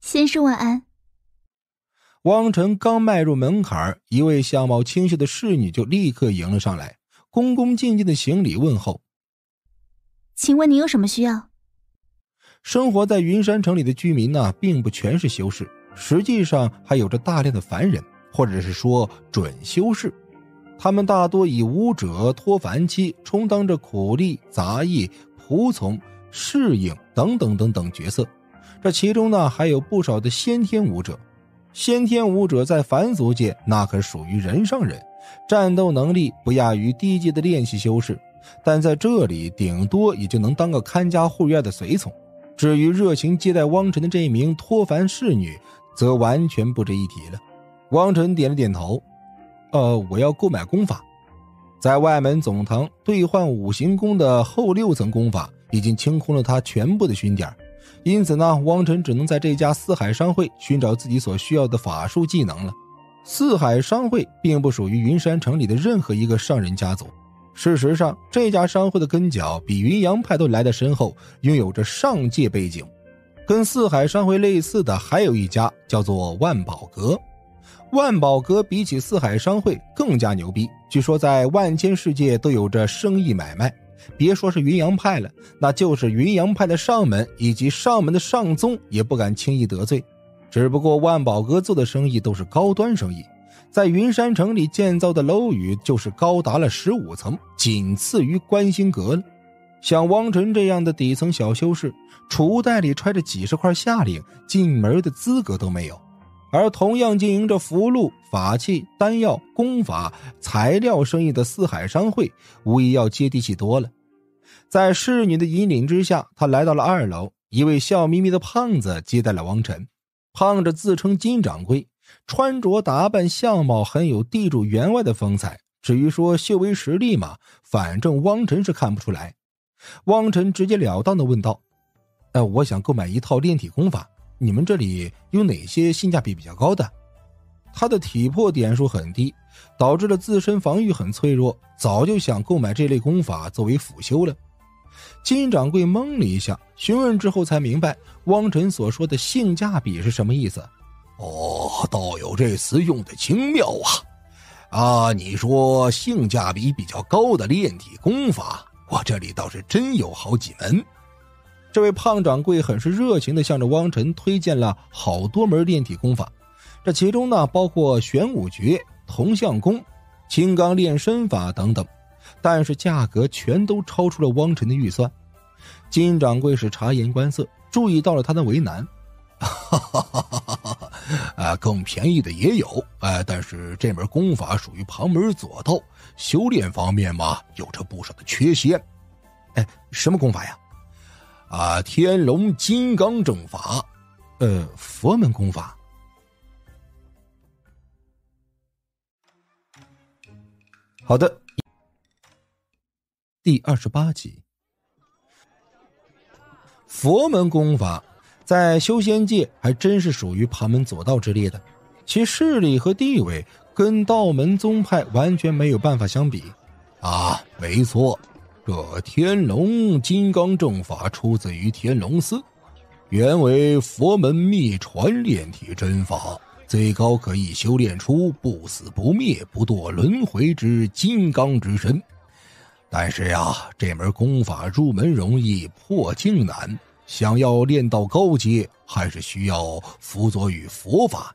先生晚安。汪晨刚迈入门槛，一位相貌清秀的侍女就立刻迎了上来，恭恭敬敬的行礼问候。请问你有什么需要？生活在云山城里的居民呢，并不全是修士，实际上还有着大量的凡人，或者是说准修士。他们大多以武者、托凡妻，充当着苦力、杂役、仆从、侍应等等等等角色。这其中呢，还有不少的先天武者。先天武者在凡俗界那可属于人上人，战斗能力不亚于低阶的练习修士，但在这里顶多也就能当个看家护院的随从。至于热情接待汪晨的这一名托凡侍女，则完全不值一提了。汪晨点了点头：“呃，我要购买功法，在外门总堂兑换五行功的后六层功法已经清空了他全部的勋点。”因此呢，汪晨只能在这家四海商会寻找自己所需要的法术技能了。四海商会并不属于云山城里的任何一个上人家族。事实上，这家商会的根脚比云阳派都来得深厚，拥有着上界背景。跟四海商会类似的还有一家，叫做万宝阁。万宝阁比起四海商会更加牛逼，据说在万千世界都有着生意买卖。别说是云阳派了，那就是云阳派的上门以及上门的上宗也不敢轻易得罪。只不过万宝阁做的生意都是高端生意，在云山城里建造的楼宇就是高达了十五层，仅次于观星阁了。像汪晨这样的底层小修士，储物袋里揣着几十块下令，进门的资格都没有。而同样经营着符箓、法器、丹药、功法、材料生意的四海商会，无疑要接地气多了。在侍女的引领之下，他来到了二楼。一位笑眯眯的胖子接待了汪晨。胖子自称金掌柜，穿着打扮、相貌很有地主员外的风采。至于说修为实力嘛，反正汪晨是看不出来。汪晨直截了当的问道：“呃，我想购买一套炼体功法。”你们这里有哪些性价比比较高的？他的体魄点数很低，导致了自身防御很脆弱，早就想购买这类功法作为辅修了。金掌柜懵了一下，询问之后才明白汪晨所说的性价比是什么意思。哦，道友这词用的精妙啊！啊，你说性价比比较高的炼体功法，我这里倒是真有好几门。这位胖掌柜很是热情的向着汪晨推荐了好多门炼体功法，这其中呢包括玄武诀、铜像功、青钢炼身法等等，但是价格全都超出了汪晨的预算。金掌柜是察言观色，注意到了他的为难，哈哈哈哈哈！啊，更便宜的也有，哎，但是这门功法属于旁门左道，修炼方面嘛有着不少的缺陷。哎，什么功法呀？啊，天龙金刚正法，呃，佛门功法。好的，第二十八集，佛门功法在修仙界还真是属于旁门左道之列的，其势力和地位跟道门宗派完全没有办法相比。啊，没错。这天龙金刚正法出自于天龙寺，原为佛门秘传炼体真法，最高可以修炼出不死不灭、不堕轮回之金刚之身。但是呀，这门功法入门容易，破境难，想要练到高阶，还是需要辅佐与佛法。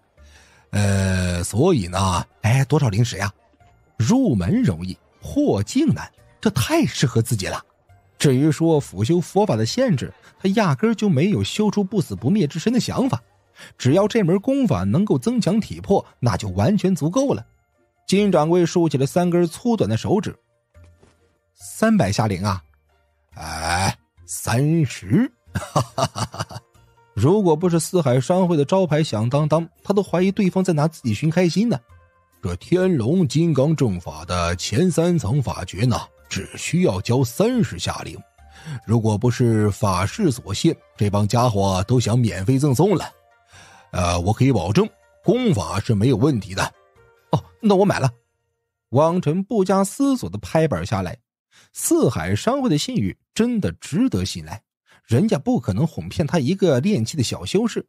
呃，所以呢，哎，多少灵石呀？入门容易，破境难。这太适合自己了。至于说辅修佛法的限制，他压根就没有修出不死不灭之身的想法。只要这门功法能够增强体魄，那就完全足够了。金掌柜竖起了三根粗短的手指。三百下灵啊！哎，三十！如果不是四海商会的招牌响当当，他都怀疑对方在拿自己寻开心呢。这天龙金刚正法的前三层法诀呢？只需要交三十下令，如果不是法事所限，这帮家伙都想免费赠送了。呃，我可以保证，功法是没有问题的。哦，那我买了。汪晨不加思索的拍板下来。四海商会的信誉真的值得信赖，人家不可能哄骗他一个练气的小修士。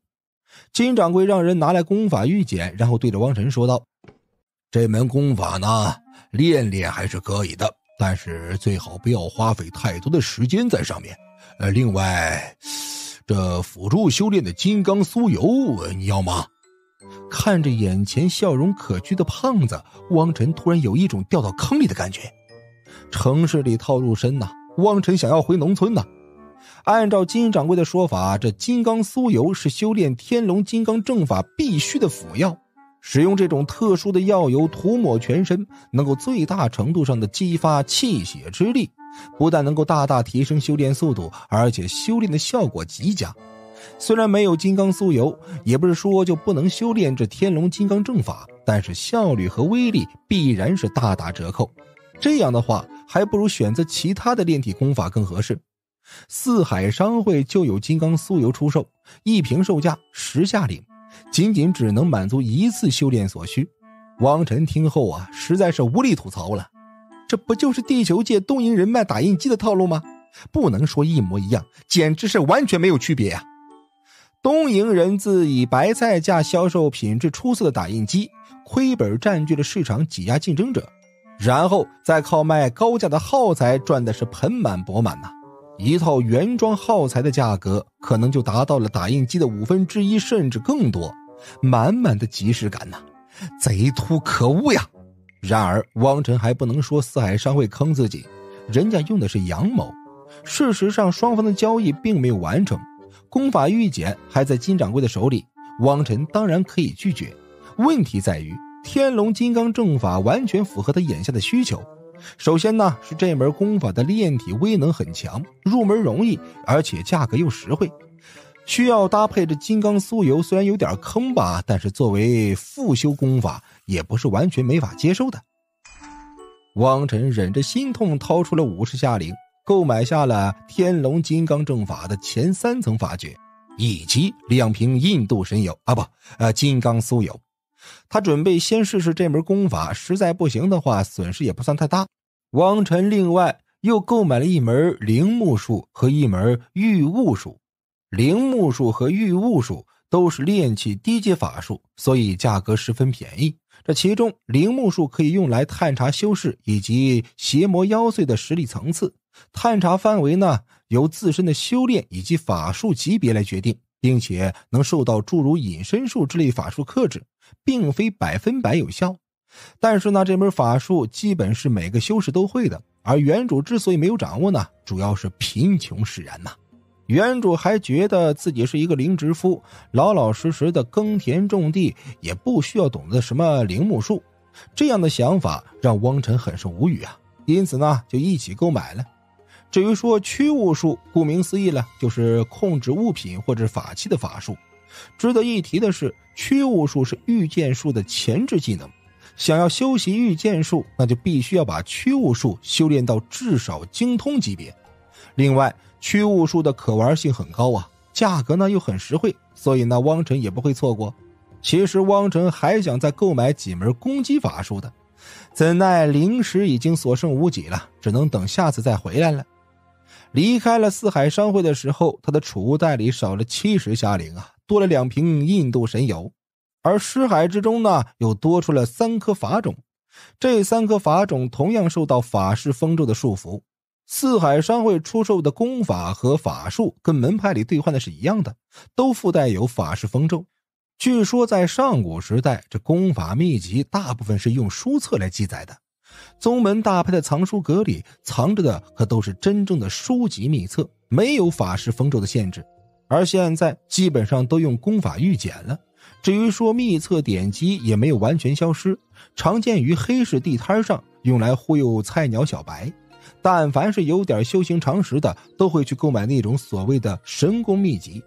金掌柜让人拿来功法玉简，然后对着汪晨说道：“这门功法呢，练练还是可以的。”但是最好不要花费太多的时间在上面。呃，另外，这辅助修炼的金刚酥油你要吗？看着眼前笑容可掬的胖子，汪晨突然有一种掉到坑里的感觉。城市里套路深呐，汪晨想要回农村呐。按照金掌柜的说法，这金刚酥油是修炼天龙金刚正法必须的辅药。使用这种特殊的药油涂抹全身，能够最大程度上的激发气血之力，不但能够大大提升修炼速度，而且修炼的效果极佳。虽然没有金刚酥油，也不是说就不能修炼这天龙金刚正法，但是效率和威力必然是大打折扣。这样的话，还不如选择其他的炼体功法更合适。四海商会就有金刚酥油出售，一瓶售价十下令。仅仅只能满足一次修炼所需，王晨听后啊，实在是无力吐槽了。这不就是地球界东瀛人脉打印机的套路吗？不能说一模一样，简直是完全没有区别呀！东瀛人自以白菜价销售品质出色的打印机，亏本占据了市场，挤压竞争者，然后再靠卖高价的耗材赚的是盆满钵满呐。一套原装耗材的价格可能就达到了打印机的五分之一，甚至更多，满满的即视感呐，贼秃可恶呀！然而，汪晨还不能说四海商会坑自己，人家用的是阳谋。事实上，双方的交易并没有完成，功法玉简还在金掌柜的手里。汪晨当然可以拒绝，问题在于天龙金刚正法完全符合他眼下的需求。首先呢，是这门功法的炼体威能很强，入门容易，而且价格又实惠。需要搭配着金刚酥油，虽然有点坑吧，但是作为复修功法，也不是完全没法接受的。汪晨忍着心痛，掏出了五十下灵，购买下了天龙金刚正法的前三层法诀。以及两瓶印度神油啊，不，呃，金刚酥油。他准备先试试这门功法，实在不行的话，损失也不算太大。汪晨另外又购买了一门灵木术和一门御物术。灵木术和御物术都是炼器低阶法术，所以价格十分便宜。这其中，灵木术可以用来探查修士以及邪魔妖祟的实力层次，探查范围呢？由自身的修炼以及法术级别来决定，并且能受到诸如隐身术之类法术克制，并非百分百有效。但是呢，这门法术基本是每个修士都会的。而原主之所以没有掌握呢，主要是贫穷使然呐。原主还觉得自己是一个灵植夫，老老实实的耕田种地，也不需要懂得什么灵木术。这样的想法让汪晨很是无语啊，因此呢，就一起购买了。至于说驱物术，顾名思义了，就是控制物品或者法器的法术。值得一提的是，驱物术是御剑术的前置技能。想要修习御剑术，那就必须要把驱物术修炼到至少精通级别。另外，驱物术的可玩性很高啊，价格呢又很实惠，所以呢，汪晨也不会错过。其实，汪晨还想再购买几门攻击法术的，怎奈灵石已经所剩无几了，只能等下次再回来了。离开了四海商会的时候，他的储物袋里少了七十虾灵啊，多了两瓶印度神油，而尸海之中呢，又多出了三颗法种。这三颗法种同样受到法师封咒的束缚。四海商会出售的功法和法术跟门派里兑换的是一样的，都附带有法师封咒。据说在上古时代，这功法秘籍大部分是用书册来记载的。宗门大派的藏书阁里藏着的可都是真正的书籍秘册，没有法师封咒的限制。而现在基本上都用功法预检了。至于说秘册典籍，也没有完全消失，常见于黑市地摊上，用来忽悠菜鸟小白。但凡是有点修行常识的，都会去购买那种所谓的神功秘籍，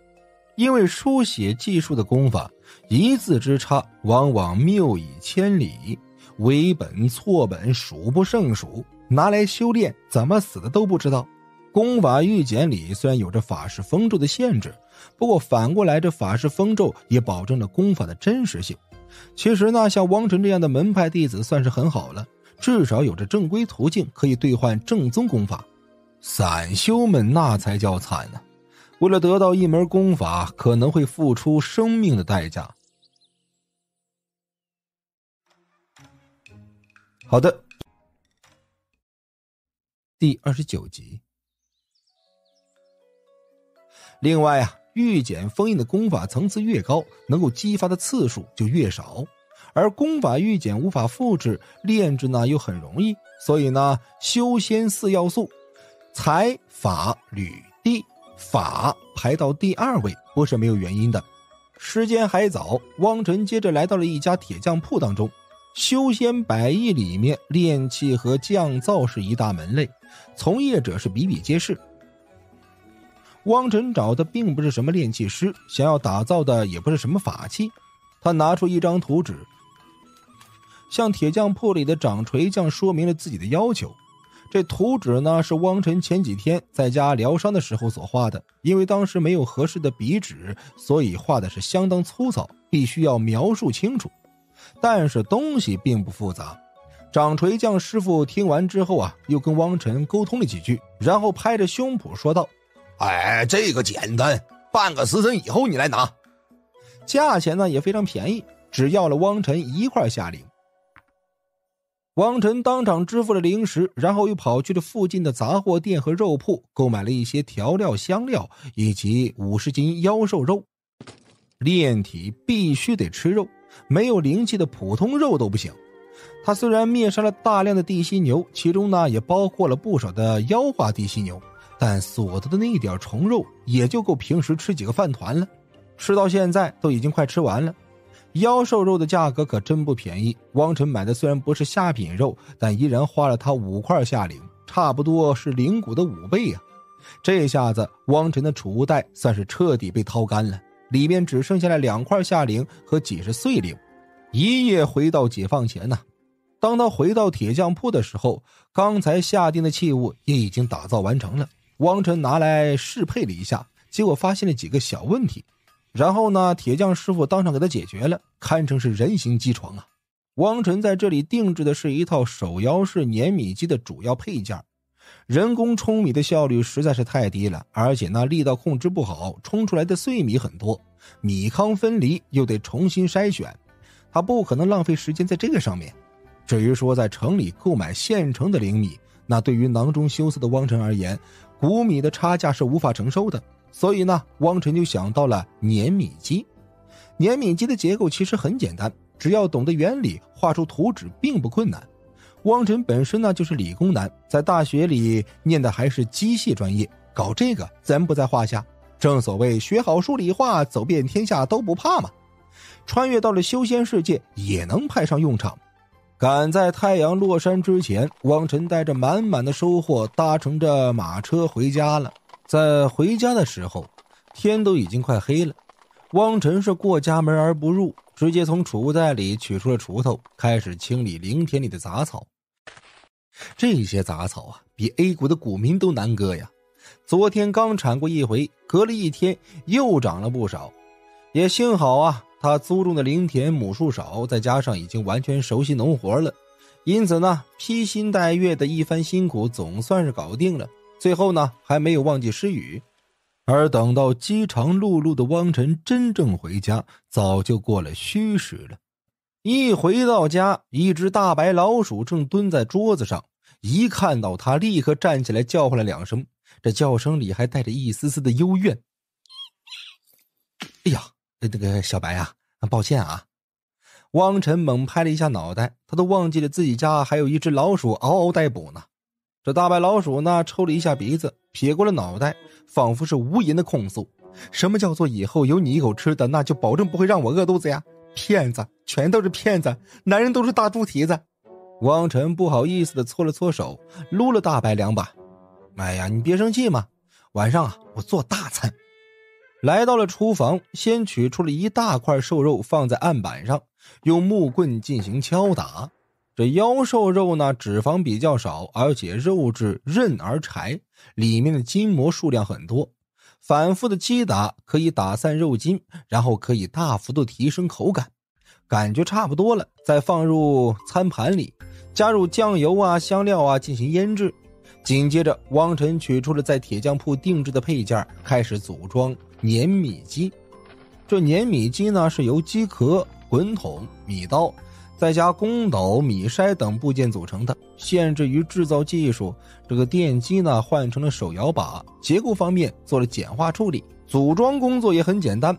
因为书写技术的功法，一字之差，往往谬以千里。为本错本数不胜数，拿来修炼怎么死的都不知道。功法御简里虽然有着法师封咒的限制，不过反过来这法师封咒也保证了功法的真实性。其实呢，像汪晨这样的门派弟子算是很好了，至少有着正规途径可以兑换正宗功法。散修们那才叫惨呢，为了得到一门功法，可能会付出生命的代价。好的，第二十九集。另外啊，御简封印的功法层次越高，能够激发的次数就越少，而功法御简无法复制，炼制呢又很容易，所以呢，修仙四要素，财、法、履、地，法排到第二位，不是没有原因的。时间还早，汪晨接着来到了一家铁匠铺当中。修仙百艺里面，炼器和降造是一大门类，从业者是比比皆是。汪晨找的并不是什么炼器师，想要打造的也不是什么法器。他拿出一张图纸，向铁匠铺里的掌锤匠说明了自己的要求。这图纸呢，是汪晨前几天在家疗伤的时候所画的，因为当时没有合适的笔纸，所以画的是相当粗糙，必须要描述清楚。但是东西并不复杂，掌锤匠师傅听完之后啊，又跟汪晨沟通了几句，然后拍着胸脯说道：“哎，这个简单，半个时辰以后你来拿。价钱呢也非常便宜，只要了汪晨一块下令。汪晨当场支付了零食，然后又跑去了附近的杂货店和肉铺，购买了一些调料、香料以及五十斤妖兽肉。炼体必须得吃肉，没有灵气的普通肉都不行。他虽然灭杀了大量的地犀牛，其中呢也包括了不少的妖化地犀牛，但所得的那一点虫肉也就够平时吃几个饭团了。吃到现在都已经快吃完了。妖兽肉的价格可真不便宜，汪晨买的虽然不是下品肉，但依然花了他五块下灵，差不多是灵骨的五倍呀。这下子，汪晨的储物袋算是彻底被掏干了，里面只剩下了两块下灵和几十碎灵。一夜回到解放前呢，当他回到铁匠铺的时候，刚才下定的器物也已经打造完成了。汪晨拿来试配了一下，结果发现了几个小问题。然后呢，铁匠师傅当场给他解决了，堪称是人形机床啊！汪晨在这里定制的是一套手摇式碾米机的主要配件，人工冲米的效率实在是太低了，而且呢力道控制不好，冲出来的碎米很多，米糠分离又得重新筛选，他不可能浪费时间在这个上面。至于说在城里购买现成的灵米，那对于囊中羞涩的汪晨而言，谷米的差价是无法承受的。所以呢，汪晨就想到了碾米机。碾米机的结构其实很简单，只要懂得原理，画出图纸并不困难。汪晨本身呢就是理工男，在大学里念的还是机械专业，搞这个自然不在话下。正所谓学好数理化，走遍天下都不怕嘛。穿越到了修仙世界也能派上用场。赶在太阳落山之前，汪晨带着满满的收获，搭乘着马车回家了。在回家的时候，天都已经快黑了。汪晨是过家门而不入，直接从储物袋里取出了锄头，开始清理灵田里的杂草。这些杂草啊，比 A 股的股民都难割呀。昨天刚铲过一回，隔了一天又长了不少。也幸好啊，他租种的林田亩数少，再加上已经完全熟悉农活了，因此呢，披星戴月的一番辛苦总算是搞定了。最后呢，还没有忘记施雨，而等到饥肠辘辘的汪晨真正回家，早就过了戌时了。一回到家，一只大白老鼠正蹲在桌子上，一看到他，立刻站起来叫唤了两声，这叫声里还带着一丝丝的幽怨。哎呀，那个小白啊，抱歉啊！汪晨猛拍了一下脑袋，他都忘记了自己家还有一只老鼠嗷嗷待哺呢。这大白老鼠呢，抽了一下鼻子，撇过了脑袋，仿佛是无言的控诉：“什么叫做以后有你一口吃的，那就保证不会让我饿肚子呀？骗子，全都是骗子！男人都是大猪蹄子！”汪晨不好意思的搓了搓手，撸了大白两把：“哎呀，你别生气嘛，晚上啊，我做大餐。”来到了厨房，先取出了一大块瘦肉，放在案板上，用木棍进行敲打。这妖兽肉呢，脂肪比较少，而且肉质韧而柴，里面的筋膜数量很多。反复的击打可以打散肉筋，然后可以大幅度提升口感。感觉差不多了，再放入餐盘里，加入酱油啊、香料啊进行腌制。紧接着，汪晨取出了在铁匠铺定制的配件，开始组装碾米机。这碾米机呢，是由机壳、滚筒、米刀。再加工斗、米筛等部件组成的。限制于制造技术，这个电机呢换成了手摇把，结构方面做了简化处理。组装工作也很简单。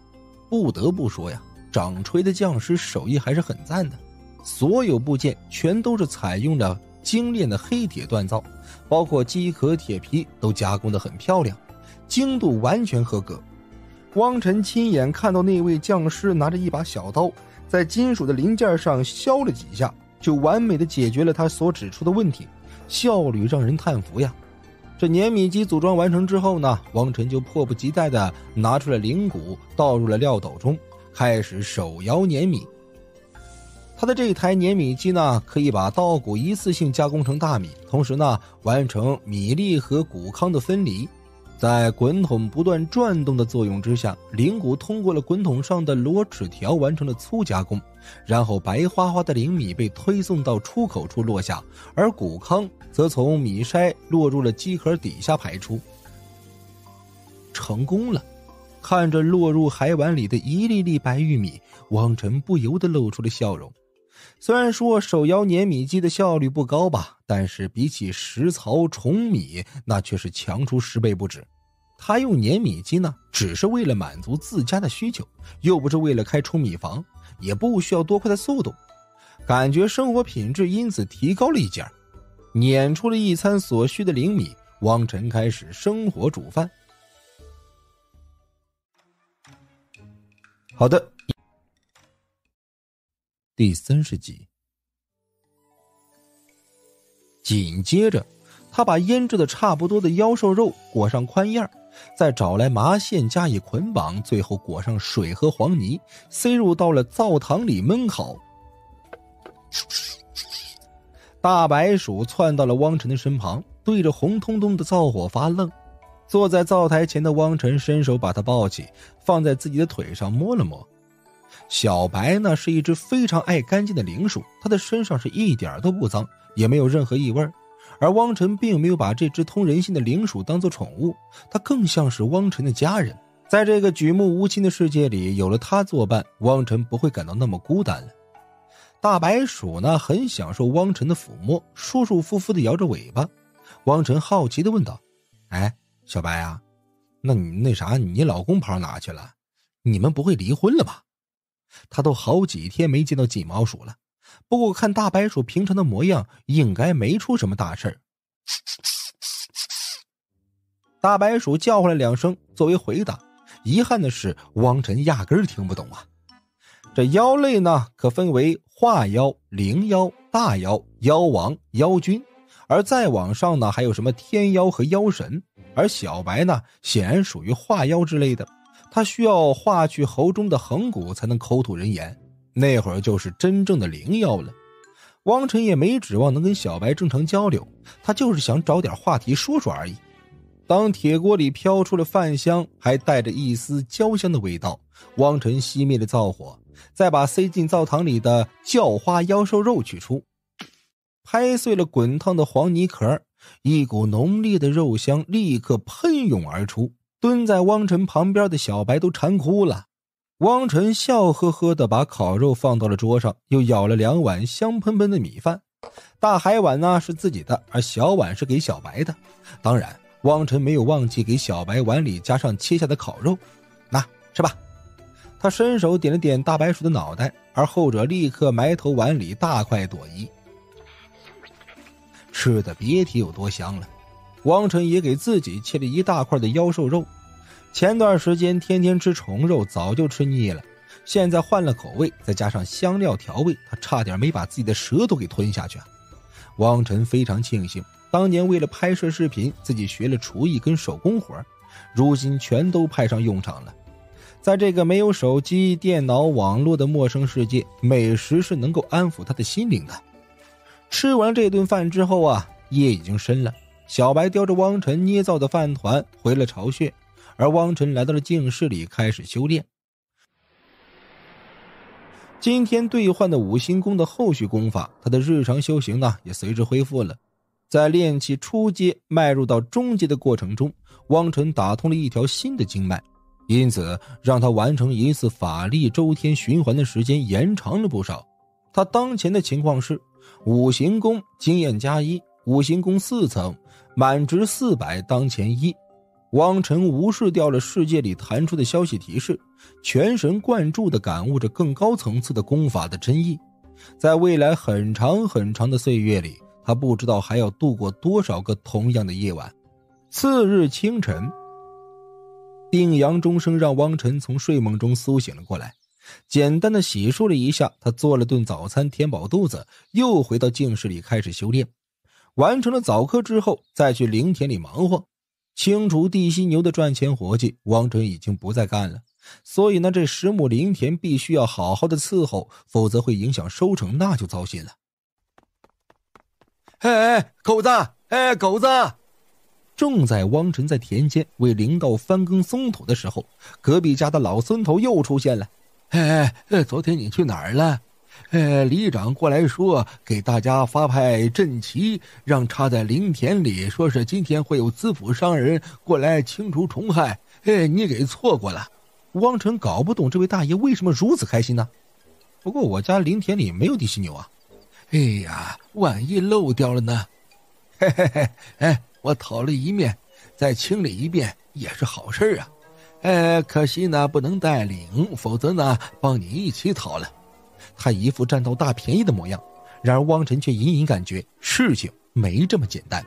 不得不说呀，掌锤的匠师手艺还是很赞的。所有部件全都是采用的精炼的黑铁锻造，包括机壳、铁皮都加工的很漂亮，精度完全合格。汪晨亲眼看到那位匠师拿着一把小刀。在金属的零件上削了几下，就完美的解决了他所指出的问题，效率让人叹服呀！这碾米机组装完成之后呢，王晨就迫不及待的拿出了灵骨，倒入了料斗中，开始手摇碾米。他的这一台碾米机呢，可以把稻谷一次性加工成大米，同时呢，完成米粒和谷糠的分离。在滚筒不断转动的作用之下，灵骨通过了滚筒上的螺齿条，完成了粗加工，然后白花花的灵米被推送到出口处落下，而谷糠则从米筛落入了机壳底下排出。成功了，看着落入海碗里的一粒粒白玉米，汪晨不由得露出了笑容。虽然说手摇碾米机的效率不高吧，但是比起食槽虫米，那却是强出十倍不止。他用碾米机呢，只是为了满足自家的需求，又不是为了开虫米房，也不需要多快的速度，感觉生活品质因此提高了一截碾出了一餐所需的灵米，汪晨开始生火煮饭。好的。第三十集，紧接着，他把腌制的差不多的妖兽肉裹上宽叶再找来麻线加以捆绑，最后裹上水和黄泥，塞入到了灶膛里焖烤。大白鼠窜到了汪晨的身旁，对着红彤彤的灶火发愣。坐在灶台前的汪晨伸手把他抱起，放在自己的腿上摸了摸。小白呢是一只非常爱干净的灵鼠，它的身上是一点都不脏，也没有任何异味。而汪晨并没有把这只通人性的灵鼠当做宠物，它更像是汪晨的家人。在这个举目无亲的世界里，有了它作伴，汪晨不会感到那么孤单了。大白鼠呢很享受汪晨的抚摸，舒舒服服的摇着尾巴。汪晨好奇的问道：“哎，小白啊，那你那啥，你老公跑哪去了？你们不会离婚了吧？”他都好几天没见到锦毛鼠了，不过看大白鼠平常的模样，应该没出什么大事儿大白鼠叫唤了两声作为回答，遗憾的是，汪晨压根儿听不懂啊。这妖类呢，可分为化妖、灵妖、大妖、妖王、妖君，而再往上呢，还有什么天妖和妖神。而小白呢，显然属于化妖之类的。他需要化去喉中的横骨才能口吐人言，那会儿就是真正的灵妖了。汪晨也没指望能跟小白正常交流，他就是想找点话题说说而已。当铁锅里飘出了饭香，还带着一丝焦香的味道，汪晨熄灭了灶火，再把塞进灶膛里的叫花妖兽肉取出，拍碎了滚烫的黄泥壳，一股浓烈的肉香立刻喷涌而出。蹲在汪晨旁边的小白都馋哭了。汪晨笑呵呵的把烤肉放到了桌上，又舀了两碗香喷喷的米饭。大海碗呢是自己的，而小碗是给小白的。当然，汪晨没有忘记给小白碗里加上切下的烤肉。拿吃吧。他伸手点了点大白鼠的脑袋，而后者立刻埋头碗里大快朵颐，吃的别提有多香了。汪晨也给自己切了一大块的妖兽肉，前段时间天天吃虫肉，早就吃腻了，现在换了口味，再加上香料调味，他差点没把自己的舌头给吞下去。汪晨非常庆幸，当年为了拍摄视频，自己学了厨艺跟手工活，如今全都派上用场了。在这个没有手机、电脑、网络的陌生世界，美食是能够安抚他的心灵的。吃完这顿饭之后啊，夜已经深了。小白叼着汪晨捏造的饭团回了巢穴，而汪晨来到了净室里开始修炼。今天兑换的五行功的后续功法，他的日常修行呢也随之恢复了。在练气初阶迈入到中阶的过程中，汪晨打通了一条新的经脉，因此让他完成一次法力周天循环的时间延长了不少。他当前的情况是五行功经验加一。五行功四层，满值四百，当前一。汪晨无视掉了世界里弹出的消息提示，全神贯注地感悟着更高层次的功法的真意。在未来很长很长的岁月里，他不知道还要度过多少个同样的夜晚。次日清晨，定阳钟声让汪晨从睡梦中苏醒了过来，简单的洗漱了一下，他做了顿早餐填饱肚子，又回到静室里开始修炼。完成了早课之后，再去灵田里忙活，清除地犀牛的赚钱活计。汪晨已经不再干了，所以呢，这十亩林田必须要好好的伺候，否则会影响收成，那就糟心了。哎哎，狗子，哎狗子！正在汪晨在田间为林道翻耕松土的时候，隔壁家的老孙头又出现了。哎哎，昨天你去哪儿了？呃，里长过来说给大家发派阵旗，让插在林田里，说是今天会有资府商人过来清除虫害。哎，你给错过了。汪晨搞不懂这位大爷为什么如此开心呢？不过我家林田里没有地犀牛啊！哎呀，万一漏掉了呢？嘿嘿嘿，哎，我讨了一面，再清理一遍也是好事啊！哎，可惜呢不能带领，否则呢帮你一起讨了。他一副占到大便宜的模样，然而汪晨却隐隐感觉事情没这么简单。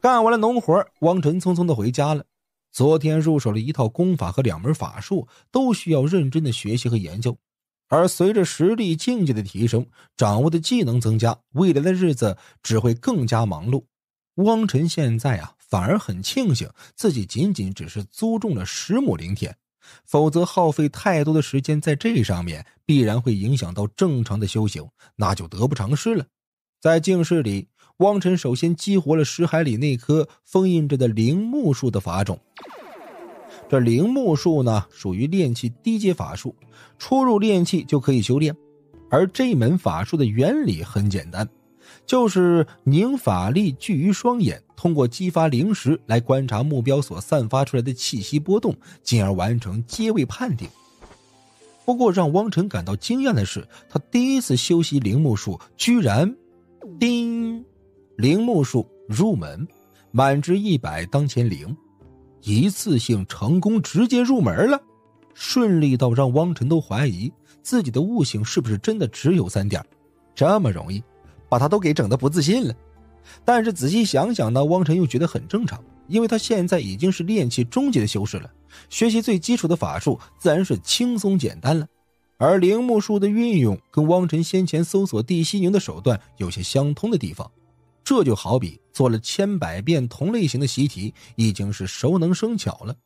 干完了农活，汪晨匆匆的回家了。昨天入手了一套功法和两门法术，都需要认真的学习和研究。而随着实力境界的提升，掌握的技能增加，未来的日子只会更加忙碌。汪晨现在啊，反而很庆幸自己仅仅只是租种了十亩林田，否则耗费太多的时间在这上面，必然会影响到正常的修行，那就得不偿失了。在静室里。汪晨首先激活了石海里那棵封印着的灵木树的法种。这灵木树呢，属于炼器低阶法术，初入炼器就可以修炼。而这门法术的原理很简单，就是凝法力聚于双眼，通过激发灵石来观察目标所散发出来的气息波动，进而完成阶位判定。不过，让汪晨感到惊讶的是，他第一次修习灵木术，居然，叮。灵木术入门，满值一百当前零，一次性成功，直接入门了，顺利到让汪晨都怀疑自己的悟性是不是真的只有三点，这么容易，把他都给整的不自信了。但是仔细想想呢，汪晨又觉得很正常，因为他现在已经是炼气中级的修士了，学习最基础的法术自然是轻松简单了。而灵木术的运用跟汪晨先前搜索地犀牛的手段有些相通的地方。这就好比做了千百遍同类型的习题，已经是熟能生巧了。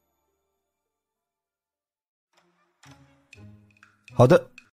好的。